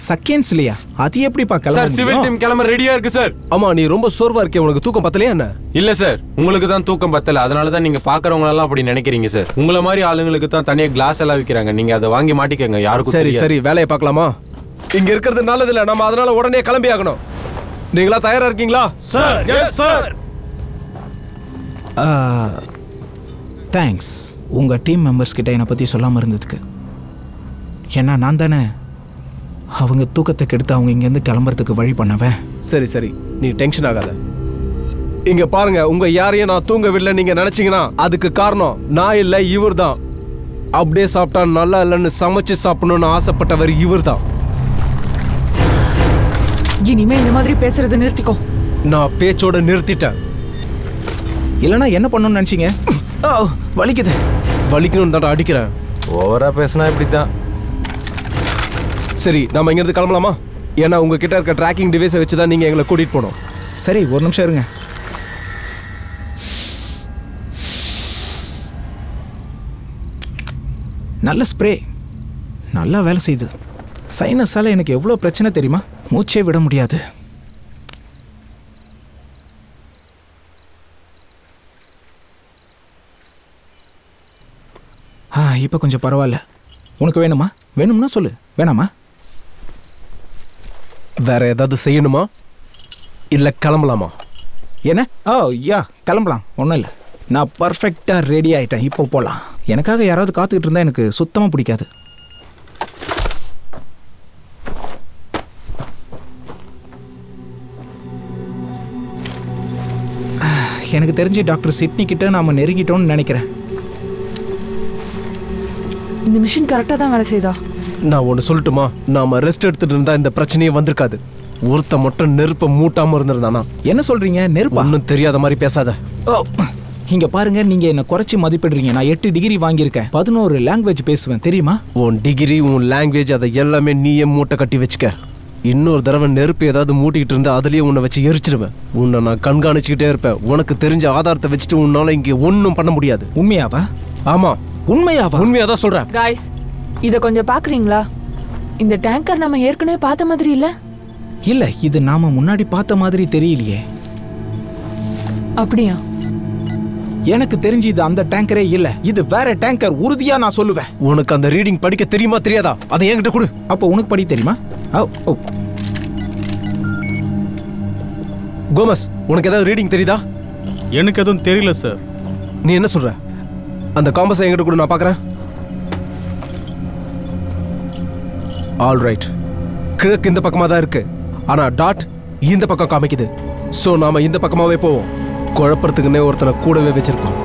செகண்ட்ஸ் இல்லையா அது எப்படிப்பா சார் சிவில் கிளம்ப டீம் கிளம்ப ரெடியா இருக்கு சார் ஆமா நீ ரொம்ப சோர்வா இருக்கே உனக்கு தூக்கம் பத்தலையா என்ன? இல்ல சார் உங்களுக்கு தான் தூக்கம் பத்தல. அதனால தான் நீங்க பாக்குறவங்க எல்லாம் அப்படி நினைக்கிறீங்க சார் உங்கள மாதிரி ஆளுங்களுக்கு தான் தனியா கிளாஸ் எல்லாம் விக்கிறாங்க. நீங்க அதை வாங்கி மாட்டிக்கங்க. யாருக்கும் சரி. சரி. வேலையை பார்க்கலாமா? இங்க இருக்கிறது நல்லது இல்ல நம்ம அதனால உடனே கிளம்பி ஆகணும். நீங்களா தயாரா இருக்கீங்களா? சார் எஸ் சார் தேங்க்ஸ் உங்க டீம் மெம்பர்ஸ் கிட்ட என்னை பத்தி சொல்லாம இருந்ததுக்கு. ஏன்னா நான் தானே அவங்க தூக்கத்தை கெடுத்து அவங்க இங்கேருந்து கிளம்புறதுக்கு வழி பண்ணவன். சரி சரி. நீ டென்ஷன் ஆகாத. இங்க பாருங்க உங்க யாரையும் நான் தூங்க விடல நீங்க நினைச்சீங்கன்னா அதுக்கு காரணம் நான் இல்ல இவர் தான் அப்படியே சாப்பிட்டா நல்லா இல்லைன்னு சமைச்சு சாப்பிடணும்னு ஆசைப்பட்டவர் இவர் தான் இனிமே இந்த மாதிரி பேசுறதை நிறுத்திக்கோ. நான் பேச்சோட நிறுத்திட்டேன். இல்லைன்னா என்ன பண்ணணும்னு நினச்சிங்க? வலிக்குது. வலிக்கணும் தான் அடிக்கிறேன் ஓவரா பேசினா இப்படி தான் சரி நாம இங்க இருந்து கிளம்பலாமா? ஏன்னா உங்ககிட்ட இருக்க ட்ராக்கிங் டிவைஸை வச்சு தான் நீங்க எங்களை கூட்டிட்டு போனோம் சரி ஒரு நிமிஷம் இருங்க. நல்ல ஸ்ப்ரே நல்லா வேலை செய்யுது. சைனஸால் எனக்கு எவ்வளோ பிரச்சனை தெரியுமா? மூச்சே விட முடியாது ஆ இப்போ கொஞ்சம் பரவாயில்ல உனக்கு வேணுமா? வேணும்னா சொல்லு. வேணாமா? வேற ஏதாவது செய்யணுமா? இல்ல கிளம்பலாமா? என்ன? ஓ யா கிளம்பலாம். ஒன்றும் இல்லை. நான் பர்ஃபெக்டாக ரெடி ஆயிட்டேன். இப்போ போகலாம் எனக்காக யாராவது காத்துக்கிட்டு இருந்தால் எனக்கு சுத்தமாக பிடிக்காது. எனக்கு தெரிஞ்சு டாக்டர் சிட்னி கிட்ட நாம நெருங்கிட்டோம்னு நினைக்கிறேன். இந்த மிஷின் கரெக்டாக தான் வேலை செய்தா நான் ஒன்று சொல்லட்டுமா? நாம ரெஸ்ட் எடுத்துட்டு இருந்தா இந்த பிரச்சனையே வந்திருக்காது. ஒருத்த மட்டும் நெருப்பை மூட்டாம இருந்திருந்தானா? என்ன சொல்றீங்க? நெருப்பா? ஒன்றும் தெரியாத மாதிரி பேசாத. ஓ இங்க பாருங்க நீங்க என்ன குறைச்சி மதிப்பிடுறீங்க. நான் எட்டு டிகிரி வாங்கியிருக்கேன். பதினோரு லாங்குவேஜ் பேசுவேன் தெரியுமா? உன் டிகிரி உன் லாங்குவேஜ் அதை எல்லாமே நீயே மூட்டை கட்டி வச்சுக்க. இன்னொரு தடவை நெருப்பு ஏதாவது மூட்டிக்கிட்டு இருந்தா அதுலயே உன்னை வச்சு எரிச்சிடுவேன் உன்னை நான் கண்காணிச்சுக்கிட்டே இருப்பேன். உனக்கு தெரிஞ்ச ஆதாரத்தை வச்சுட்டு உன்னால இங்க ஒன்றும் பண்ண முடியாது. உண்மையாவா? ஆமா. உண்மையாவா? உண்மையா தான் சொல்றேன். காய்ஸ் இதை கொஞ்சம் பார்க்குறீங்களா? இந்த டேங்கர் நம்ம ஏற்கனவே பார்த்த மாதிரி இல்லை. இல்ல இது நாம முன்னாடி பார்த்த மாதிரி தெரியலையே. அப்படியா? எனக்கு தெரிஞ்சு இது அந்த டேங்கரே இல்ல இது வேற டேங்கர் உறுதியா நான் சொல்லுவேன். உனக்கு அந்த ரீடிங் படிக்க தெரியுமா தெரியாதா? அதை என்கிட்ட கொடு. அப்போ உனக்கு படி தெரியுமா? ஓ ஓ. கோமஸ் உனக்கு ஏதாவது ரீடிங் தெரியுதா? எனக்கு எதுவும் தெரியல சார் நீ என்ன சொல்ற? அந்த காம்பஸை எங்கிட்ட கூட நான் பார்க்குறேன். ஆல் ரைட் கிழக்கு இந்த பக்கமா தான் இருக்கு. ஆனா டாட் இந்த பக்கம் காமிக்குது. ஸோ நாம இந்த பக்கமாவே போவோம். குழப்பறதுக்குன்னே ஒருத்தனை கூடவே வச்சிருக்கோம்.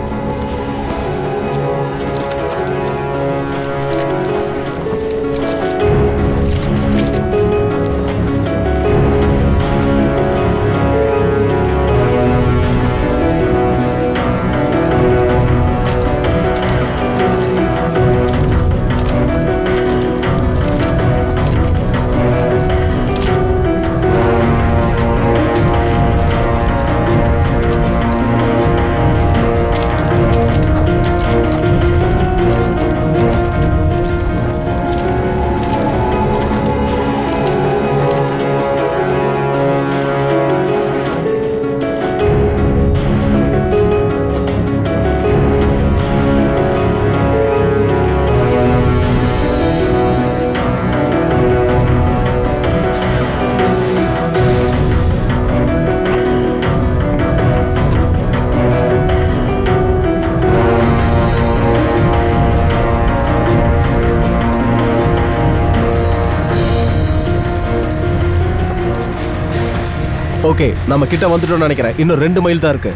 ஓகே நம்ம கிட்ட வந்துட்டோம்னு நினைக்கிறேன். இன்னும் ரெண்டு மைல் தான் இருக்கு.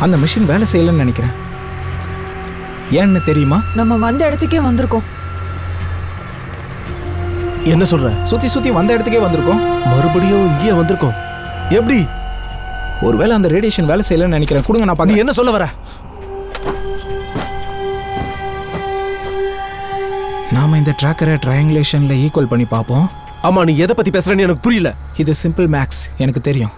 அந்த மிஷின் வேலை செய்யலன்னு நினைக்கிறேன். ஏன்னு தெரியுமா? நம்ம வந்த இடத்துக்கே வந்திருக்கோம். என்ன சொல்ற? சுத்தி சுத்தி வந்த இடத்துக்கே வந்திருக்கோம். மறுபடியும் இங்கேயே வந்திருக்கோம். எப்படி? ஒருவேளை அந்த ரேடியேஷன் வேலை செய்யலன்னு நினைக்கிறேன். கொடுங்க நான் நீ பார்க்க என்ன சொல்ல வர? நாம இந்த ட்ராக்கரை ட்ரையாங்குலேஷன்ல ஈக்குவல் பண்ணி பார்ப்போம். ஆமா நீ எதை பத்தி பேசுறேன்னு எனக்கு புரியல. இது சிம்பிள் மேக்ஸ் எனக்கு தெரியும்.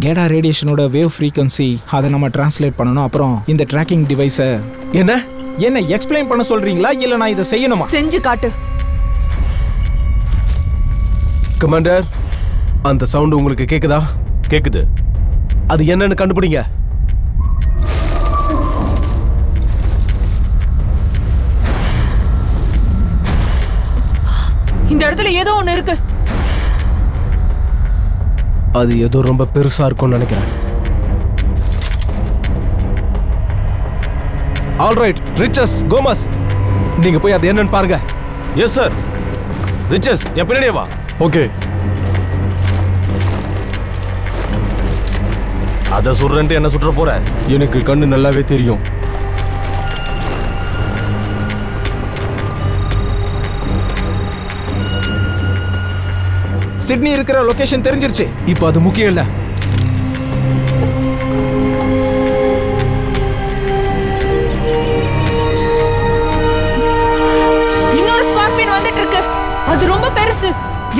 கேடா ரேடியேஷனோட வேவ் ஃப்ரீக்வன்சி அதை நம்ம டிரான்ஸ்லேட் பண்ணணும் அப்புறம் இந்த ட்ராக்கிங் டிவைஸை என்ன? என்ன எக்ஸ்பிளைன் பண்ண சொல்றீங்களா? இல்ல நான் இதை செய்யணுமா? செஞ்சு காட்டு. கமாண்டர் அந்த சவுண்ட் உங்களுக்கு கேக்குதா? கேக்குது. அது என்னன்னு கண்டுபிடிங்க. இடத்துல ஏதோ ஒண்ணு இருக்கு. அது ஏதோ ரொம்ப பெருசா இருக்கும்னு நினைக்கிறேன். ஆல்ரைட் ரிச்சஸ் கோமஸ் நீங்க போய் அது என்னன்னு பாருங்க. எஸ் சார் ரிச்சஸ் என் பின்னாடியே வா. ஓகே அதை சுடுறேன்ட்டு என்ன சுட்டுற போற? எனக்கு கண்ணு நல்லாவே தெரியும். சிட்னி இருக்கிற லொகேஷன் தெரிஞ்சிருச்சு. இப்போ அது முக்கியம் இல்ல. இன்னொரு ஸ்கார்பியன் வந்துட்டு இருக்கு அது ரொம்ப பெருசு.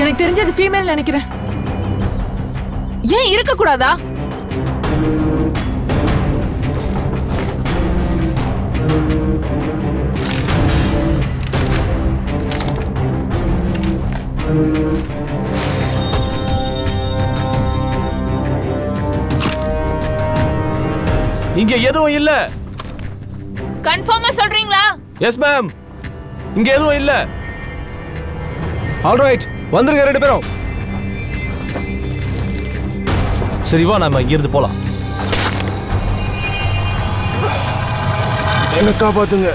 எனக்கு தெரிஞ்சது ஃபீமேல் நினைக்கிறேன். ஏன் இருக்க கூடாதா இங்க எதுவும் இல்ல. கன்ஃபார்மா சொல்றீங்களா? எஸ் மேம் இங்க எதுவும் இல்ல. ஆல்ரைட் வந்துருங்க ரெண்டு பேரும். சரி வா நாம இங்க இருந்து போலாம். என்ன காப்பாத்துங்க.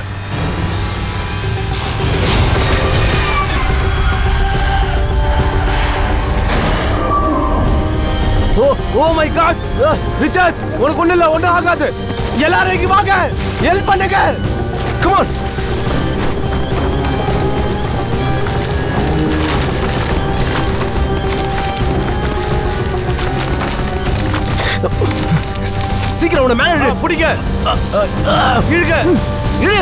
ஓ ஓ மை காட் ரிச்சர்ஸ் உனக்கு ஒண்ணு இல்ல ஒண்ணும் ஆகாது. எல்லாரும் இங்க வாங்க. ஹெல்ப் பண்ணுங்க. கம் ஆன் சீக்கிரம் உன மேல இழு. பிடிங்க. இழுங்க. இழு.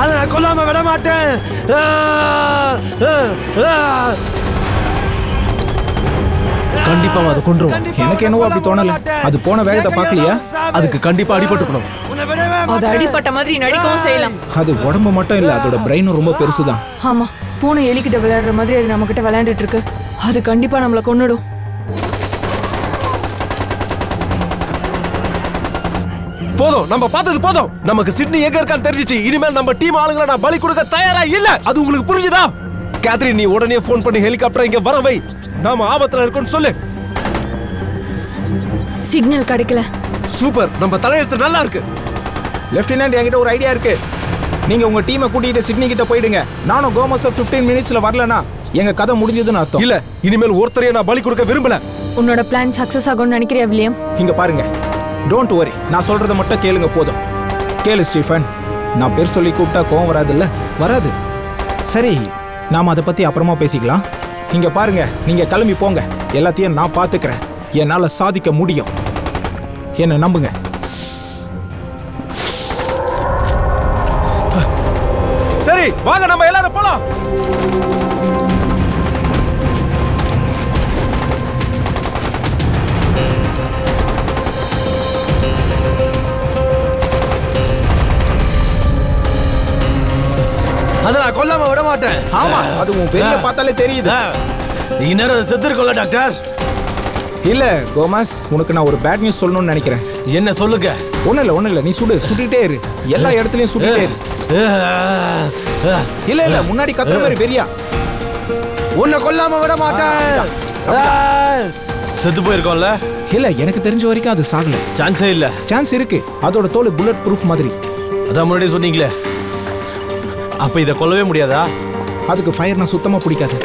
அதை நான் கொல்லாம விட மாட்டேன். கண்டிப்பா அதை கொன்றுவோம் எனக்கு என்னவோ அப்படி தோணல. அது போன வேகத்தை பார்க்கலையா? அதுக்கு கண்டிப்பா அடிபட்டுக்கணும். அது அடிப்பட்ட மாதிரி நடிக்கவும் செய்யலாம். அது உடம்பு மட்டும் இல்ல அதோட பிரெயினும் ரொம்ப பெருசுதான். ஆமா பூனை எலிக்கிட்ட விளையாடுற மாதிரி அது நம்ம கிட்ட விளையாண்டுட்டு இருக்கு. அது கண்டிப்பா நம்மள கொன்னுடும். போதும் நம்ம பார்த்தது போதும். நமக்கு சிட்னி எங்க இருக்கான்னு தெரிஞ்சிச்சு. இனிமேல் நம்ம டீம் ஆளுங்களை நான் பலி கொடுக்க தயாரா இல்ல. அது உங்களுக்கு புரிஞ்சுதா? கேத்ரின் நீ உடனே ஃபோன் பண்ணி ஹெலிகாப்டர் இங்க வர வை. நாம ஆபத்துல இருக்கோம்னு சொல்லு. சிக்னல் கிடைக்கல. சூப்பர் நம்ம தலையெழுத்து நல்லா இருக்கு. லெப்டினன்ட் என்கிட்ட ஒரு ஐடியா இருக்கு. நீங்க உங்க டீமை கூட்டிட்டு சிட்னி கிட்ட போயிடுங்க. நானும் கோமஸ் 15 மினிட்ஸ்ல வரலனா எங்க கதை முடிஞ்சதுன்னு அர்த்தம். இல்ல இனிமேல் ஒருத்தரையும் நான் பலி கொடுக்க விரும்பல. உன்னோட பிளான் சக்சஸ் ஆகும்னு நினைக்கிறியா வில்லியம்? இங்க பாருங்க. டோன்ட் வரி நான் சொல்றத மட்டும் கேளுங்க போதும். கேளு ஸ்டீஃபன். நான் பேர் சொல்லி கூப்பிட்டா கோவம் வராதுல்ல? வராது. சரி நாம அதை பத்தி அப்புறமா பேசிக்கலாம். இங்க பாருங்க நீங்க கிளம்பி போங்க. எல்லாத்தையும் நான் பாத்துக்கிறேன் என்னால சாதிக்க முடியும். என்ன நம்புங்க. சரி வாங்க நம்ம மாட்டேன். ஆமா அது உன் பெரிய பார்த்தாலே தெரியுது. நீ நேரம் செத்து இருக்கல டாக்டர். இல்ல கோமாஸ் உனக்கு நான் ஒரு பேட் நியூஸ் சொல்லணும்னு நினைக்கிறேன். என்ன சொல்லுங்க? ஒண்ணும் இல்ல ஒண்ணும் இல்ல. நீ சுடு சுட்டுட்டே இரு. எல்லா இடத்துலயும் சுட்டுட்டே இரு. இல்ல இல்ல முன்னாடி கத்துற மாதிரி வெறியா உன்னை கொல்லாம விட மாட்டேன். செத்து போயிருக்கோம்ல? இல்ல எனக்கு தெரிஞ்ச வரைக்கும் அது சாகல. சான்ஸே இல்ல. சான்ஸ் இருக்கு. அதோட தோல் புல்லட் ப்ரூஃப் மாதிரி. அதான் முன்னாடியே சொன்னீங்களே. அப்ப இதை கொல்லவே முடியாதா? அதுக்கு ஃபயர்னா சுத்தமா பிடிக்காது.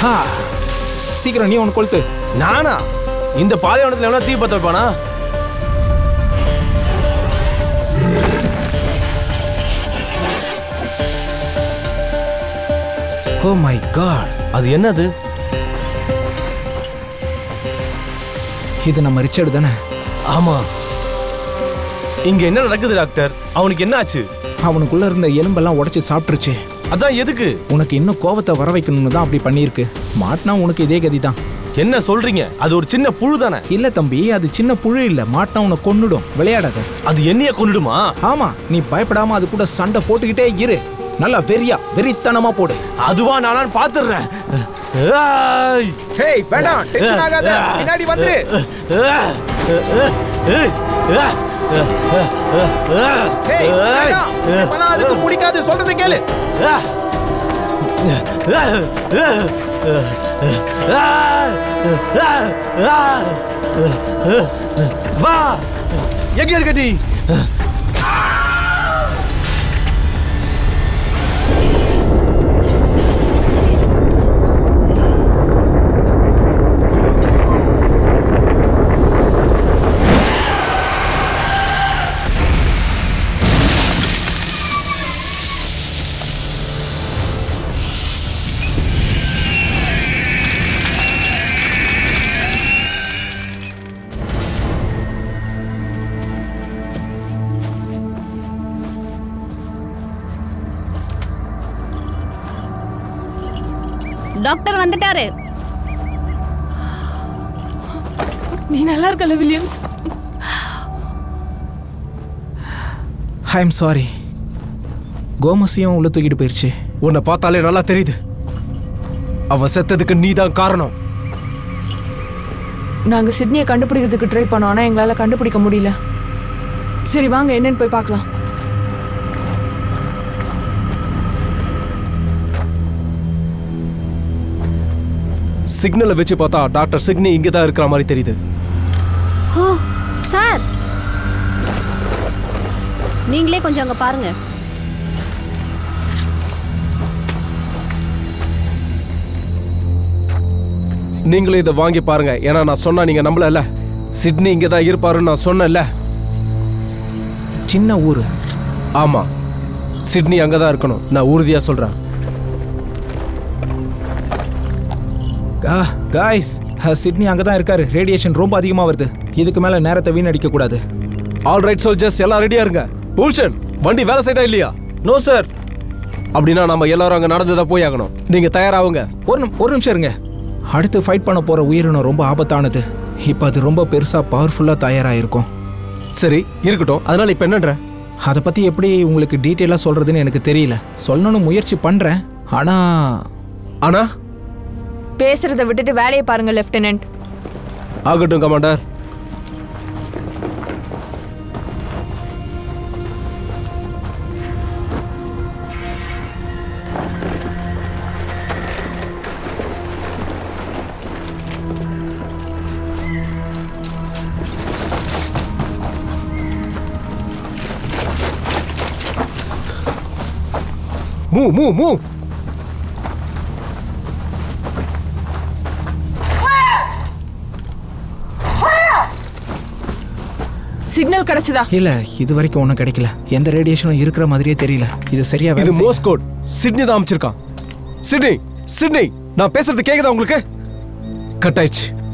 ஹா. சீக்கிரம் நீ ஒன்று கொளுத்து. நானா? இந்த பாலைவனத்துல எவ்வளோ தீ பத்த வைப்பானா? ஓ மை காட் அது என்னது? இது நம்ம ரிச்சர்டு தானே? ஆமா. இங்க என்ன நடக்குது டாக்டர்? அவனுக்கு என்ன ஆச்சு அவனுக்குள்ள இருந்த எலும்பெல்லாம் உடைச்சு சாப்பிட்டுருச்சு அதான் எதுக்கு உனக்கு இன்னும் கோபத்தை வர வைக்கணும்னு தான் அப்படி பண்ணியிருக்கு மாட்டினா உனக்கு இதே கதி தான் என்ன சொல்றீங்க அது ஒரு சின்ன புழு தானே இல்ல தம்பி அது சின்ன புழு இல்ல மாட்டினா உன்னை கொன்னுடும் விளையாடாத அது என்னைய கொண்டுடுமா ஆமா நீ பயப்படாம அது கூட சண்டை போட்டுக்கிட்டே இரு நல்லா வெறியா வெறித்தனமா போடு அதுவா நானான்னு பாத்துடுறேன் ஹேய் வேண்டாம் டென்ஷன் ஆகாத பின்னாடி வந்துரு பிடிக்காது. சொல்றதை கேளு. வா. எங்க இருக்க நீ? வந்துட்டாரு நீ நல்லா இருக்கல வில்லியம்ஸ்? ஐ எம் சாரி கோமஸையும் உள்ள தூக்கிட்டு போயிருச்சு. உன்னை பார்த்தாலே நல்லா தெரியுது. அவன் செத்ததுக்கு நீ தான் காரணம். நாங்க சிட்னியை கண்டுபிடிக்கிறதுக்கு ட்ரை பண்ணோம் ஆனா எங்களால கண்டுபிடிக்க முடியல. சரி வாங்க என்னன்னு போய் பார்க்கலாம். சிக்னலை வச்சு பார்த்தா டாக்டர் சிக்னி இங்கே தான் இருக்கிற மாதிரி தெரியுது. Oh sir. நீங்களே கொஞ்சம் அங்க பாருங்க. நீங்களும் இதை வாங்கி பாருங்க. ஏன்னா நான் சொன்னா நீங்க நம்பலல்ல. சிட்னி இங்கே தான் இருப்பாருன்னு நான் சொன்னேன்ல. சின்ன ஊர். ஆமா. சிட்னி அங்கே தான் இருக்கணும். நான் உறுதியா சொல்றேன். காய்ஸ் சிட்னி அங்கே தான் இருக்காரு. ரேடியேஷன் ரொம்ப அதிகமாக வருது. இதுக்கு மேலே நேரத்தை வீணடிக்க கூடாது. ஆல் ரைட் சோல்ஜர்ஸ் எல்லாம் ரெடியா இருங்க. பூல்ஷன் வண்டி வேலை செய்தா இல்லையா? நோ சார் அப்படின்னா நம்ம எல்லாரும் அங்க நடந்துதா போய் ஆகணும். நீங்க தயாராகுங்க. ஒரு ஒரு நிமிஷம் இருங்க. அடுத்து ஃபைட் பண்ண போகிற உயிரினம் ரொம்ப ஆபத்தானது. இப்போ அது ரொம்ப பெருசாக பவர்ஃபுல்லாக தயாராகிருக்கும் சரி இருக்கட்டும். அதனால இப்போ என்னன்ற? அதை பற்றி எப்படி உங்களுக்கு டீட்டெயிலாக சொல்கிறதுன்னு எனக்கு தெரியல. சொல்லணும்னு முயற்சி பண்ணுறேன் ஆனால் ஆனா? பேசுறத விட்டுட்டு வேலையை பாருங்க லெப்டினன்ட் ஆகட்டும் கமாண்டர் மூ மூ மூ சிக்னல் கிடைச்சதா? இல்லை இது வரைக்கும் ஒன்றும் கிடைக்கல. எந்த ரேடியேஷனும் இருக்கிற மாதிரியே தெரியல. இது சரியா இது வேலை செய்ய- மோஸ் கோட் சிட்னி தான் அமைச்சிருக்கான். சிட்னி சிட்னி நான் பேசுறது கேக்குதா உங்களுக்கு? கட் ஆயிடுச்சு.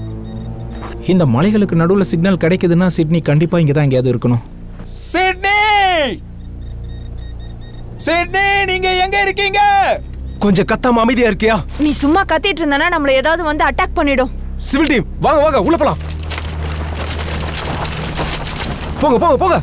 இந்த மலைகளுக்கு நடுவில் சிக்னல் கிடைக்குதுன்னா சிட்னி கண்டிப்பாக இங்கே தான் எங்கேயாவது இருக்கணும். சிட்னி சிட்னி நீங்க எங்க இருக்கீங்க? கொஞ்சம் கத்தாம அமைதியா இருக்கியா? நீ சும்மா கத்திட்டு இருந்தானா நம்மள ஏதாவது வந்து அட்டாக் பண்ணிடும். சிவில் டீம் வாங்க வாங்க உள்ள போலாம். போங்க போங்க போங்க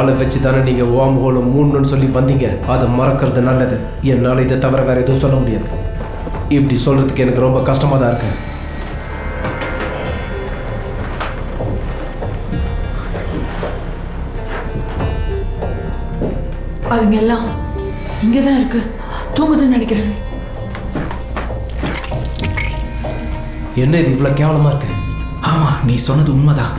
ஆளை வச்சு தானே நீங்க ஓம் ஹோல மூணுன்னு சொல்லி வந்தீங்க. அதை மறக்கிறது நல்லது. என்னால் இதை தவிர வேற எதுவும் சொல்ல முடியாது. இப்படி சொல்றதுக்கு எனக்கு ரொம்ப கஷ்டமா தான் இருக்கு. அதுங்க எல்லாம் இங்கே தான் இருக்கு. தூங்குதுன்னு நினைக்கிறேன். என்ன இது இவ்வளோ கேவலமா இருக்கு? ஆமா நீ சொன்னது உண்மைதான்.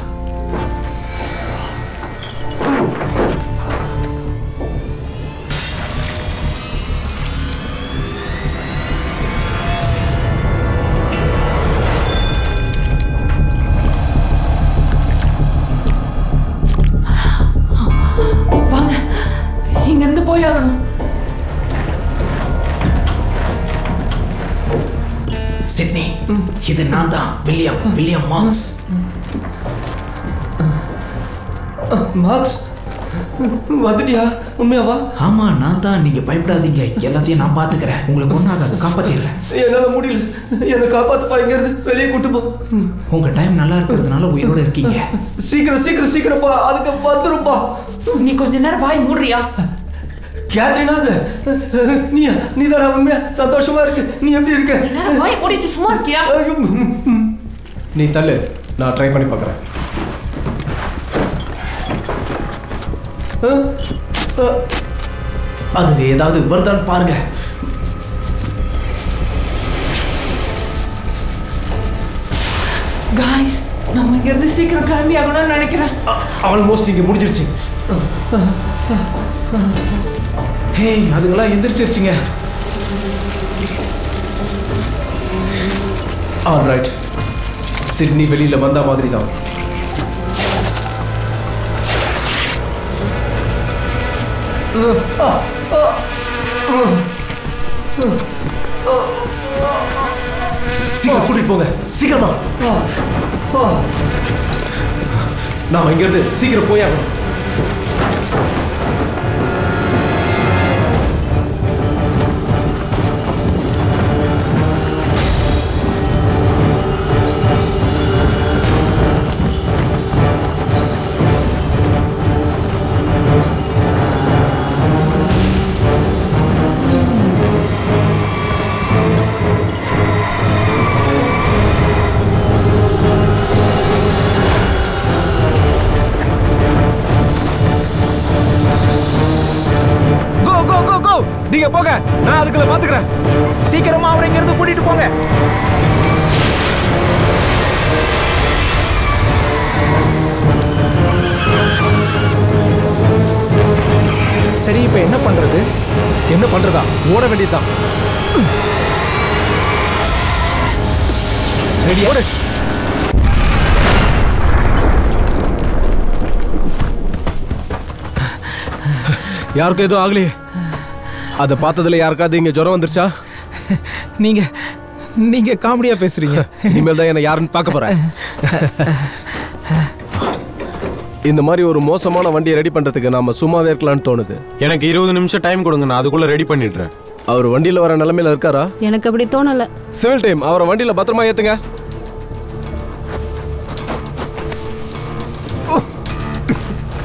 இது நான் தான் வில்லியம் வில்லியம் மார்க்ஸ். மார்க்ஸ் வந்துட்டியா? உண்மையாவா? ஆமா நான் தான். நீங்க பயப்படாதீங்க. எல்லாத்தையும் நான் பாத்துக்கிறேன் உங்களுக்கு ஒன்றாகாது காப்பாத்திடுறேன். என்னால முடியல. என்னை காப்பாத்துப்பா இங்க இருந்து வெளியே கூட்டு போ. உங்க டைம் நல்லா இருக்கிறதுனால உயிரோட இருக்கீங்க. சீக்கிரம் சீக்கிரம் சீக்கிரப்பா அதுக்கு வந்துருப்பா நீ கொஞ்ச நேரம் வாய் மூடுறியா? கேத்ரினா அது? நீயா நீ தானே உண்மையா? சந்தோஷமா இருக்கு. நீ எப்படி இருக்க? வாய் மூடிட்டு சும்மா இருக்கியா? நீ தள்ளு. நான் ட்ரை பண்ணி பார்க்குறேன். அதுங்க ஏதாவது வருதான்னு பாருங்க. காய்ஸ் நம்ம இங்க இருந்து சீக்கிரம் கிளம்பி ஆகணும்னு நினைக்கிறேன் ஆல்மோஸ்ட் இங்கே முடிஞ்சிருச்சு. ஏய் அதுங்களாம் எந்திரிச்சிருச்சுங்க. ஆல் ரைட் சிட்னி வெளியில் வந்த மாதிரி தான் சீக்கிரம் கூட்டிட்டு போங்க. சீக்கிரமா. நாம இங்கிருந்து சீக்கிரம் போயாகணும் போங்க. நான் அதுக்குள்ள பாத்துக்கிறேன். சீக்கிரமா அவரை இங்க இருந்து கூட்டிட்டு போங்க. சரி இப்ப என்ன பண்றது? என்ன பண்றதா? ஓட வேண்டியதுதான். ரெடி ஓடு. யாருக்கும் எதுவும் ஆகலையே. அதை பார்த்ததுல யாருக்காவது இங்க ஜுரம் வந்துருச்சா? <laughs> நீங்க நீங்க காமெடியா பேசுறீங்க. <laughs> இனிமேல் தான் என்ன யாருன்னு பார்க்க போறேன். <laughs> இந்த மாதிரி ஒரு மோசமான வண்டியை ரெடி பண்றதுக்கு நாம சும்மாவே இருக்கலாம்னு தோணுது. எனக்கு இருபது நிமிஷம் டைம் கொடுங்க நான் அதுக்குள்ள ரெடி பண்ணிடுறேன். அவர் வண்டியில வர நிலைமையில இருக்காரா? எனக்கு அப்படி தோணல. சிவில் டைம் அவரை வண்டியில பத்திரமா ஏத்துங்க.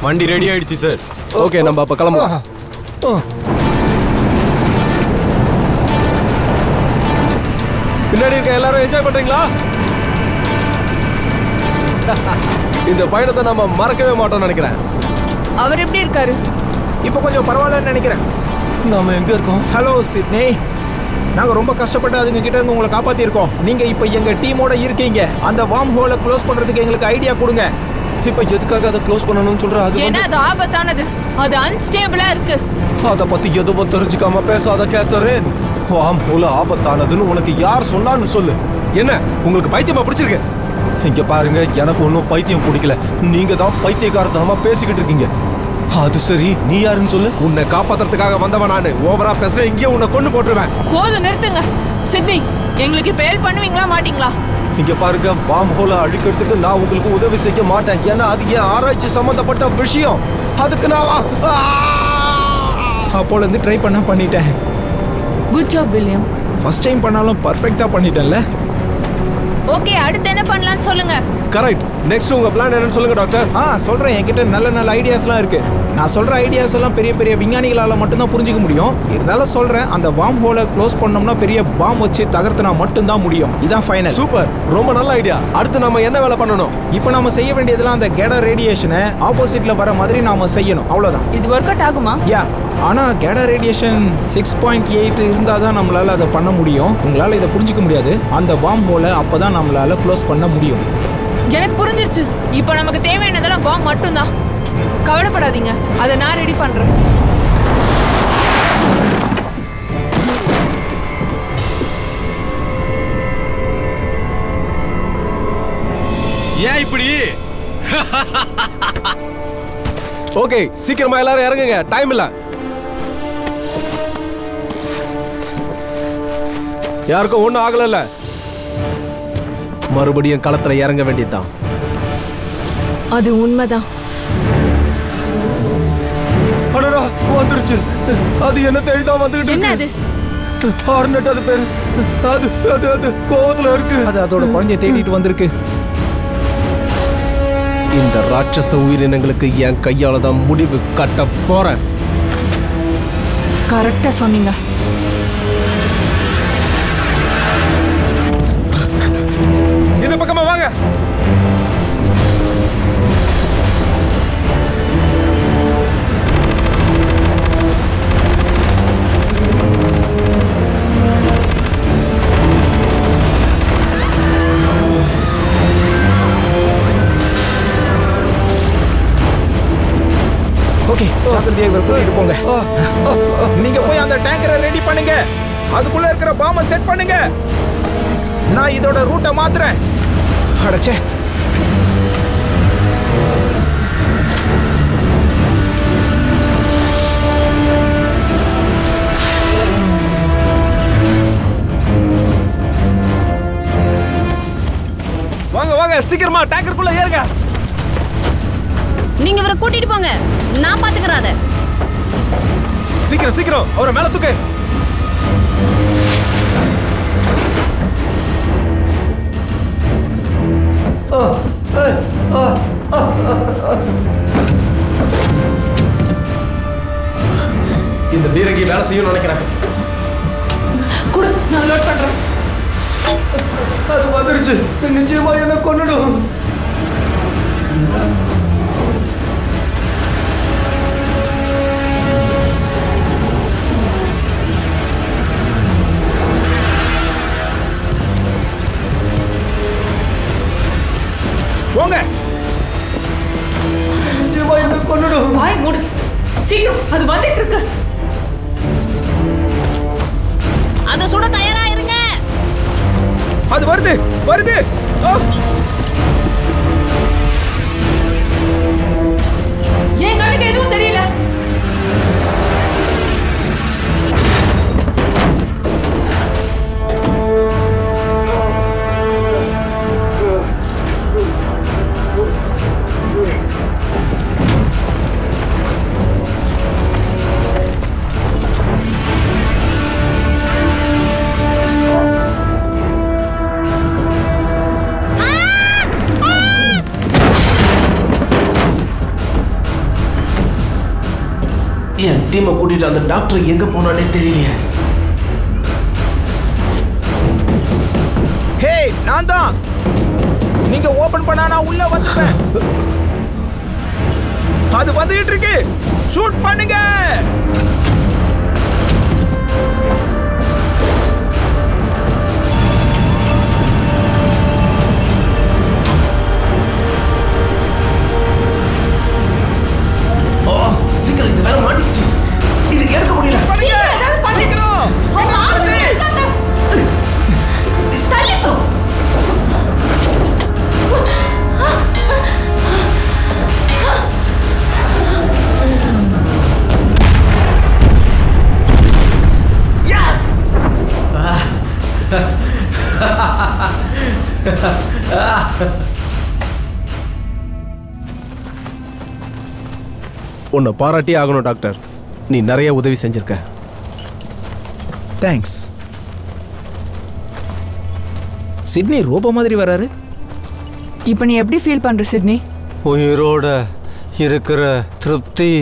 வண்டி ரெடி ஆயிடுச்சு சார் ஓகே நம்ம அப்ப கிளம்பலாம் பின்னாடி இருக்க எல்லாரும் என்ஜாய் பண்றீங்களா? <laughs> இந்த பயணத்தை நம்ம மறக்கவே மாட்டோம்னு நினைக்கிறேன். அவர் எப்படி இருக்காரு? இப்போ கொஞ்சம் பரவாயில்லன்னு நினைக்கிறேன். நாம எங்க இருக்கோம்? ஹலோ சிட்னி நாங்க ரொம்ப கஷ்டப்பட்டு அதுங்க கிட்ட இருந்து உங்களை காப்பாத்திருக்கோம். நீங்க இப்போ எங்க டீமோட இருக்கீங்க. அந்த வார்ம் ஹோலை க்ளோஸ் பண்றதுக்கு எங்களுக்கு ஐடியா கொடுங்க. இப்ப எதுக்காக அதை க்ளோஸ் பண்ணணும்னு சொல்ற? அது ஏன்னா அது ஆபத்தானது. அது அன்ஸ்டேபிளா இருக்கு. அத பத்தி எதுவும் தெரிஞ்சுக்காம பேசாத கேத்தரேன். வாம் போல ஆபத்தானதுன்னு உனக்கு யார் சொன்னான்னு சொல்லு. என்ன? உங்களுக்கு பைத்தியமா பிடிச்சிருக்கு? இங்க பாருங்க எனக்கு ஒன்றும் பைத்தியம் பிடிக்கல. நீங்க தான் பைத்தியக்காரத்தனமா பேசிக்கிட்டு இருக்கீங்க. அது சரி நீ யாருன்னு சொல்லு. உன்னை காப்பாத்துறதுக்காக வந்தவன் நானு. ஓவரா பேசுறேன் இங்கே உன்னை கொண்டு போட்டுருவேன். போதும் நிறுத்துங்க. சிட்னி எங்களுக்கு இப்ப ஹெல்ப் பண்ணுவீங்களா மாட்டீங்களா? இங்க பாருங்க பாம் ஹோல அழிக்கிறதுக்கு நான் உங்களுக்கு உதவி செய்ய மாட்டேன். ஏன்னா அது என் ஆராய்ச்சி சம்பந்தப்பட்ட விஷயம். அதுக்கு நான்! அப்போல இருந்து ட்ரை பண்ண பண்ணிட்டேன். Good job William first time பண்ணாலும் பர்ஃபெக்டா பண்ணிட்டேன்ல. ஓகே அடுத்து என்ன பண்ணலாம்னு சொல்லுங்க. கரெக்ட் நெக்ஸ்ட் உங்க பிளான் என்னன்னு சொல்லுங்க டாக்டர் ஆ சொல்றேன். என்கிட்ட நல்ல நல்ல ஐடியாஸ்லாம் இருக்கு. நான் சொல்ற ஐடியாஸ் எல்லாம் பெரிய பெரிய விஞ்ஞானிகளால மட்டும்தான் புரிஞ்சுக்க முடியும். இருந்தாலும் சொல்றேன் அந்த பாம் ஹோலை க்ளோஸ் பண்ணோம்னா பெரிய பாம் வச்சு தகர்த்தனா மட்டும்தான் முடியும். இதான் ஃபைனல் சூப்பர் ரொம்ப நல்ல ஐடியா அடுத்து நம்ம என்ன வேலை பண்ணணும்? இப்போ நாம செய்ய வேண்டியதெல்லாம் அந்த கேடா ரேடியேஷனை ஆப்போசிட்ல வர மாதிரி நாம செய்யணும். அவ்வளவுதான். இது ஒர்க் அவுட் ஆகுமா? யா ஆனா கேடா ரேடியேஷன் சிக்ஸ் பாயிண்ட் எயிட் இருந்தால் தான் நம்மளால அதை பண்ண முடியும். உங்களால இதை புரிஞ்சுக்க முடியாது. அந்த பாம் ஹோலை அப்பதான் நம்மளால க்ளோஸ் பண்ண முடியும். எனக்கு புரிஞ்சிருச்சு. இப்போ நமக்கு தேவையானதெல்லாம் பாம் மட்டும்தான். கவலைப்படாதீங்க. அதை நான் ரெடி பண்றேன். ஏன் இப்படி? ஓகே சீக்கிரமா எல்லாரும் இறங்குங்க. டைம் இல்ல. யாருக்கும் ஒண்ணும் ஆகலல்ல. மறுபடியும் களத்துல இறங்க வேண்டியதுதான். அது உண்மைதான். வந்துருச்சு. அது என்ன தேடி தான் வந்துகிட்டு என்ன இருக்கு ஹார்னட் அது பேரு. அது அது அது கோவத்துல இருக்கு. அது அதோட குழந்தைய தேடிட்டு வந்திருக்கு. இந்த ராட்சச உயிரினங்களுக்கு என் கையால தான் முடிவு கட்ட போறேன். கரெக்டா சொன்னீங்க. பண்ணுங்க. நான் இதோட ரூட்டை மாத்துறேன். அடச்சே. வாங்க வாங்க சீக்கிரமா டேங்கருக்குள்ள ஏறுங்க. நீங்க இவரை கூட்டிட்டு போங்க. நான் பாத்துக்கிறேன் சீக்கிரம் சீக்கிரம். அவரை மேல தூக்கு. இந்த பீரங்கி வேலை செய்யும்னு நினைக்கிறேன். கொடு நான் லோட் பண்றேன். அது வந்துருச்சு. நிச்சயமா என்ன கொன்னுடும். சீக்கிரம் அது வந்துட்டு இருக்கு. அதை சுட தயாரா இருங்க. அது வருது வருது! என் கண்ணுக்கு டீமை கூட்டிட்டு அந்த டாக்டர் எங்க போனானே தெரியலையே. ஹே நான் தான். நீங்க ஓபன் பண்ணா நான் உள்ள வந்துப்பேன். அது வந்துகிட்டு இருக்கு. ஷூட் பண்ணுங்க. சீக்கிரம் இந்த வேலை மாட்டிக்கிச்சு. இது எடுக்க முடியல. உன்னை பாராட்டி ஆகணும் டாக்டர். நீ நிறைய உதவி செஞ்சிருக்க. தேங்க்ஸ் சிட்னி ரோபோ மாதிரி வராரு. இப்போ நீ எப்படி ஃபீல் பண்ற சிட்னி? உயிரோட இருக்கிற திருப்தி.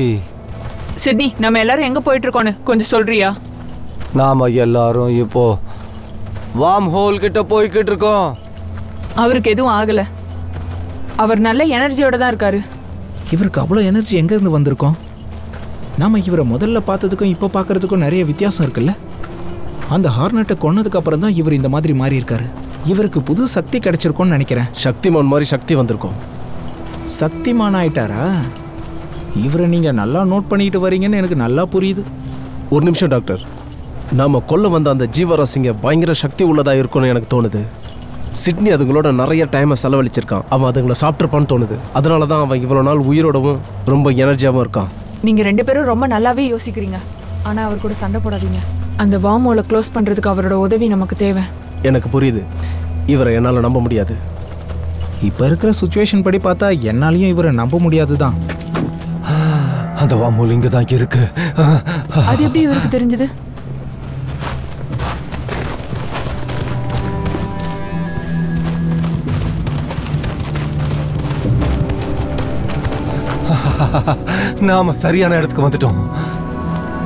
சிட்னி நம்ம எல்லாரும் எங்க போயிட்டு இருக்கோன்னு கொஞ்சம் சொல்றியா? நாம எல்லாரும் இப்போ வாம் ஹோல் கிட்ட போய்கிட்டு இருக்கோம். அவருக்கு எதுவும் ஆகல. அவர் நல்ல எனர்ஜியோட தான் இருக்காரு. இவருக்கு அவ்வளோ எனர்ஜி எங்கேருந்து வந்திருக்கோம்? நாம இவரை முதல்ல பார்த்ததுக்கும் இப்போ பார்க்கறதுக்கும் நிறைய வித்தியாசம் இருக்குல்ல? அந்த ஹார்னட்டை கொன்னதுக்கு அப்புறம் தான் இவர் இந்த மாதிரி மாறி இருக்காரு இவருக்கு புது சக்தி கிடைச்சிருக்கும்னு நினைக்கிறேன். சக்திமான் மாதிரி சக்தி வந்திருக்கும். சக்திமான் ஆயிட்டாரா? இவரை நீங்க நல்லா நோட் பண்ணிட்டு வரீங்கன்னு எனக்கு நல்லா புரியுது. ஒரு நிமிஷம் டாக்டர். நாம கொல்ல வந்த அந்த ஜீவராசிங்க பயங்கர சக்தி உள்ளதா இருக்கும்னு எனக்கு தோணுது. சிட்னி அதுங்களோட நிறைய டைமை செலவழிச்சிருக்கான். அவன் அதுங்களை சாப்பிட்ருப்பான்னு தோணுது. அதனால தான் அவன் இவ்வளோ நாள் உயிரோடவும் ரொம்ப எனர்ஜியாகவும் இருக்கான். நீங்க ரெண்டு பேரும் ரொம்ப நல்லாவே யோசிக்கிறீங்க. ஆனா அவர் கூட சண்டை போடாதீங்க. அந்த வாமோல க்ளோஸ் பண்றதுக்கு அவரோட உதவி நமக்கு தேவை. எனக்கு புரியுது. இவரை என்னால் நம்ப முடியாது. இப்போ இருக்கிற சுச்சுவேஷன் படி பார்த்தா என்னாலையும் இவரை நம்ப முடியாது தான் அந்த வாம் ஹோல் இங்க தான் இருக்கு. அது எப்படி இவருக்கு தெரிஞ்சது? <laughs> நாம சரியான இடத்துக்கு வந்துட்டோம்.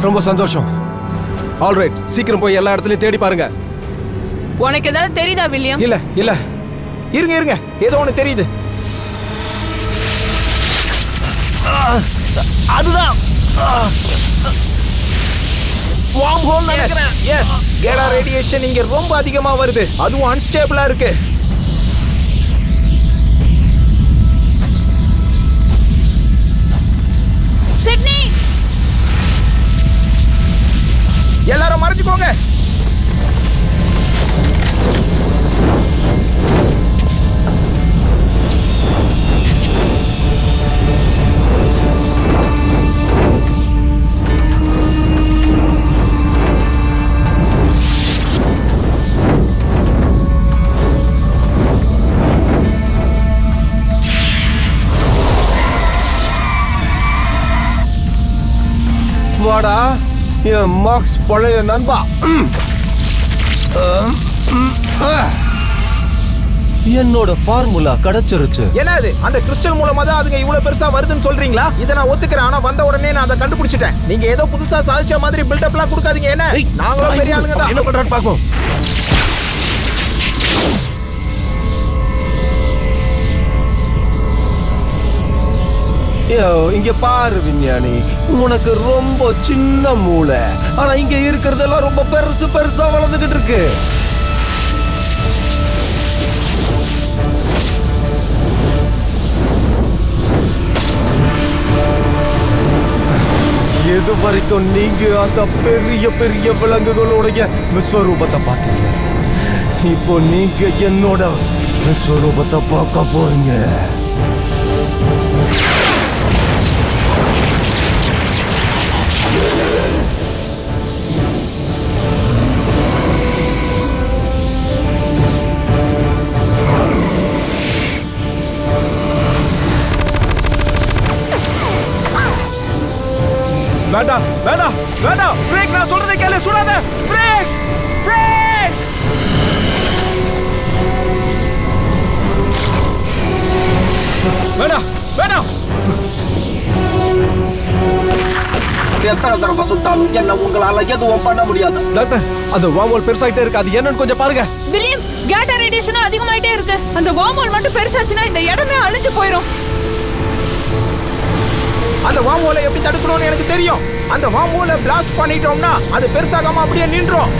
ரொம்ப சந்தோஷம். ஆல்ரைட் சீக்கிரம் போய் எல்லா இடத்துலையும் தேடி பாருங்க. உனக்கு ஏதாவது தெரியுதா வில்லியம்? இல்ல இல்ல. இருங்க இருங்க. ஏதோ ஒன்று தெரியுது. அதுதான். வார்ம் ஹோல் எஸ் கேடா ரேடியேஷன் இங்க ரொம்ப அதிகமா வருது. அதுவும் அன்ஸ்டேபிளா இருக்கு. சிட்னி எல்லாரும் மறைஞ்சுக்கோங்க. வாடா. என் மார்க்ஸ் பழைய நண்பா. என்னோட ஃபார்முலா கிடைச்சிருச்சு. என்னது? அந்த கிறிஸ்டல் மூலமா தான் அதுங்க இவ்வளவு பெருசா வருதுன்னு சொல்றீங்களா? இதை நான் ஒத்துக்கிறேன். ஆனா வந்த உடனே நான் அதை கண்டுபிடிச்சிட்டேன். நீங்க ஏதோ புதுசா சாதிச்ச மாதிரி பில்டப் எல்லாம் கொடுக்காதீங்க என்ன? நாங்களும் பெரிய ஆளுங்க தான். என்ன பண்றான்னு பாப்போம் இங்க பாரு விஞ்ஞானி. உனக்கு ரொம்ப சின்ன மூளை. ஆனா இங்க இருக்கிறதெல்லாம் ரொம்ப பெருசு பெருசா வளர்ந்துகிட்டு இருக்கு. எது வரைக்கும் நீங்க அந்த பெரிய பெரிய விலங்குகளுடைய விஸ்வரூபத்தை பார்த்தீங்க இப்போ நீங்க என்னோட விஸ்வரூபத்தை பார்க்க போறீங்க. வேண்டாம் வேண்டாம் வேண்டாம் பிரேக் நான் சொல்றதை கேளு சுடாத பிரேக் பிரேக் வேண்டாம் வேண்டாம் எத்தனை தடவை சுட்டாலும் என்ன உங்களால எதுவும் பண்ண முடியாது. டாக்டர் அந்த வாமோல் பெருசாயிட்டே இருக்கு. அது என்னன்னு கொஞ்சம் பாருங்க. வில்லியம் கேட்டா ரேடியேஷனும் அதிகமாயிட்டே இருக்கு. அந்த வார்மோல் மட்டும் பெருசாச்சுன்னா இந்த இடமே அழிஞ்சு போயிடும் அந்த வாமோலை எப்படி தடுக்கணும்னு எனக்கு தெரியும். அந்த வாமோலை பிளாஸ்ட் பண்ணிட்டோம்னா அது பெருசாகாம அப்படியே நின்றோம்.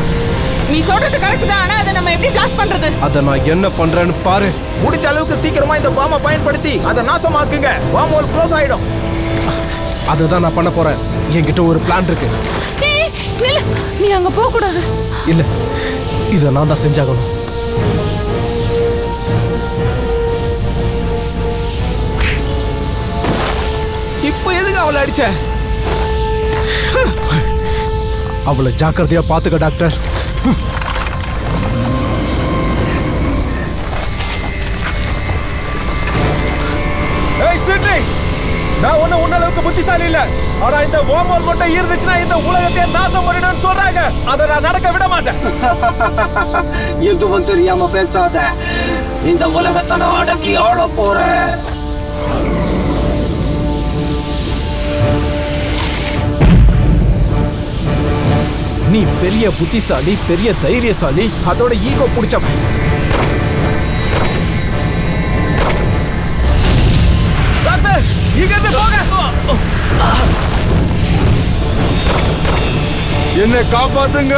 நீ சொல்றது கரெக்ட் தான். ஆனா அதை நம்ம எப்படி பிளாஸ்ட் பண்றது? அதை நான் என்ன பண்றேன்னு பாரு. முடிஞ்ச அளவுக்கு சீக்கிரமா இந்த பாமை பயன்படுத்தி அதை நாசமாக்குங்க. வாமோல் க்ளோஸ் ஆயிடும். அதுதான் நான் பண்ண போறேன். என்கிட்ட ஒரு பிளான் இருக்கு. நீ அங்க போக கூடாது இல்ல. இதை நான் தான் செஞ்சாகணும். இப்போ எதுக்கு அவளை அடிச்ச? அவளை ஜாக்கிரதையா பாத்துக்க டாக்டர். அளவுக்கு புத்தி புத்திசாலி இல்ல. ஆனா இந்த ஓமல் மட்டும் இருந்துச்சுன்னா இந்த உலகத்தையே நாசம் பண்ணிடும்னு சொல்றாங்க. அதை நான் நடக்க விட மாட்டேன். <laughs> எதுவும் தெரியாம பேசாத. இந்த உலகத்தை நான் அடக்கி ஆள போறேன். நீ பெரிய புத்திசாலி பெரிய தைரியசாலி அதோட ஈகோ புடிச்சவன். என்னை காப்பாத்துங்க.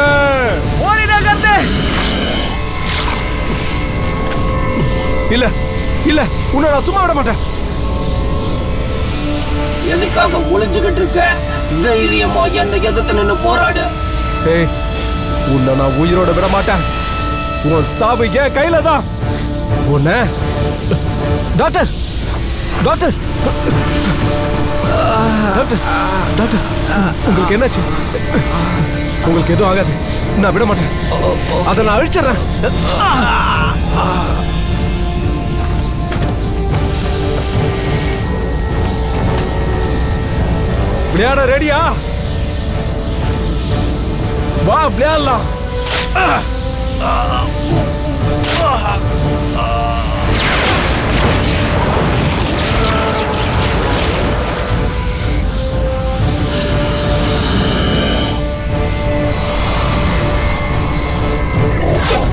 இல்ல இல்ல உன்னை நான் சும்மா விட மாட்டேன். எதுக்காக ஒளிஞ்சுகிட்டு இருக்க? தைரியமா என்ன எதிர்த்து நின்னு போராடு. ஏய் உன்னை நான் உயிரோட விட மாட்டேன். உன் சாவு என் கையில தான். உன்னை டாக்டர் டாக்டர். டாக்டர் டாக்டர் உங்களுக்கு என்னாச்சு? உங்களுக்கு எதுவும் ஆகாது. நான் விட மாட்டேன். அதை நான் அழிச்சிடுறேன். விளையாட ரெடியா வா விளையாடலாம்.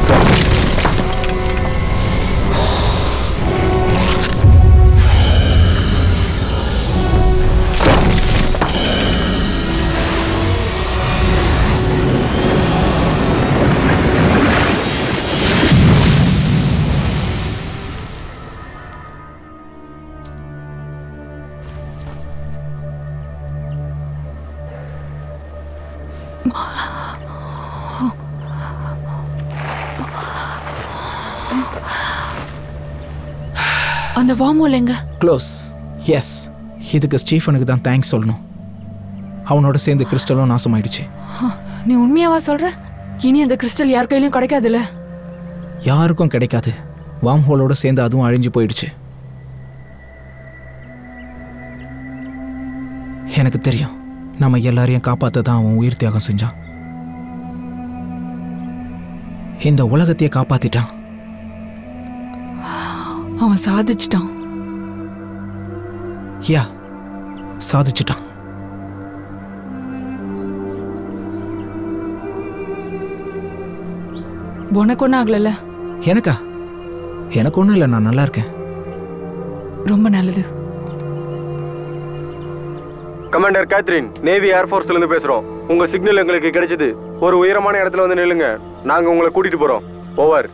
Fuck! அந்த வாமோல் எங்க? க்ளோஸ் எஸ் இதுக்கு ஸ்டீஃபனுக்கு தான் தேங்க்ஸ் சொல்லணும். அவனோட சேர்ந்து கிறிஸ்டலும் நாசமாயிடுச்சு. நீ உண்மையாவா சொல்ற? இனி அந்த கிறிஸ்டல் யார் கையிலயும் கிடைக்காதுல்ல யாருக்கும் கிடைக்காது. வாம் ஹோலோட சேர்ந்து அதுவும் அழிஞ்சு போயிடுச்சு. எனக்கு தெரியும். நம்ம எல்லாரையும் காப்பாற்ற தான் அவன் உயிர் தியாகம் செஞ்சான். இந்த உலகத்தையே காப்பாத்திட்டான். அவன் சாதிச்சிட்டான். யா சாதிச்சிட்டான். உனக்கு ஒன்றும் ஆகலைல்ல? எனக்கா? எனக்கு ஒன்றும் இல்லை நான் நல்லா இருக்கேன். ரொம்ப நல்லது. கமாண்டர் கேத்ரின் நேவி ஏர்ஃபோர்ஸ்ல இருந்து பேசுறோம். உங்க சிக்னல் எங்களுக்கு கிடைச்சது. ஒரு உயரமான இடத்துல வந்து நில்லுங்க. நாங்க உங்களை கூட்டிட்டு போறோம். ஓவர்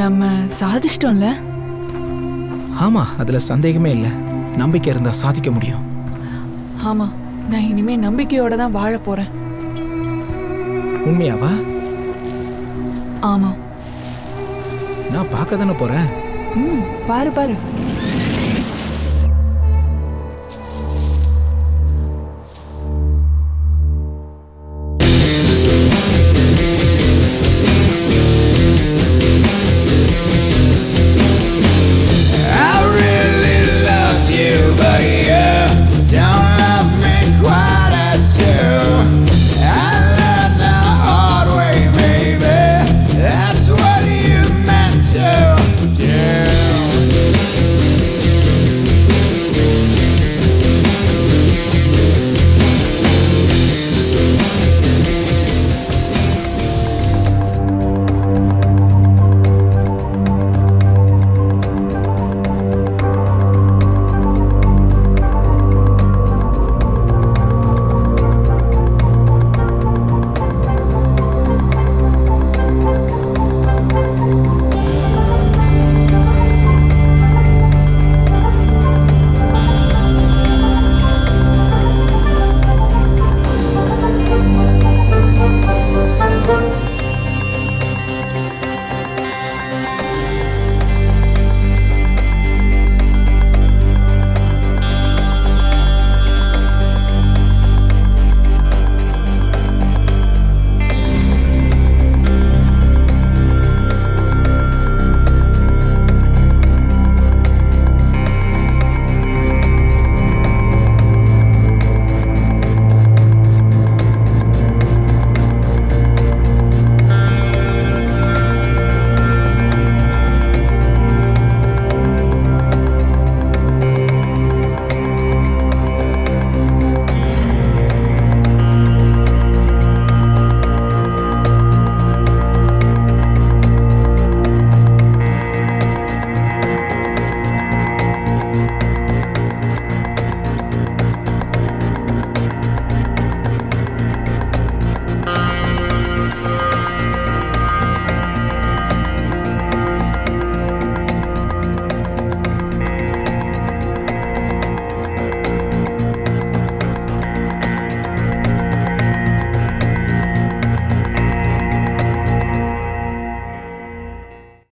நம்ம சாதிச்சிட்டோம்ல? ஆமா அதுல சந்தேகமே இல்லை. நம்பிக்கை இருந்தா சாதிக்க முடியும். ஆமா நான் இனிமே நம்பிக்கையோட தான் வாழ போறேன். உண்மையாவா? ஆமா. நான் பார்க்க தானே போறேன். ம் பாரு பாரு.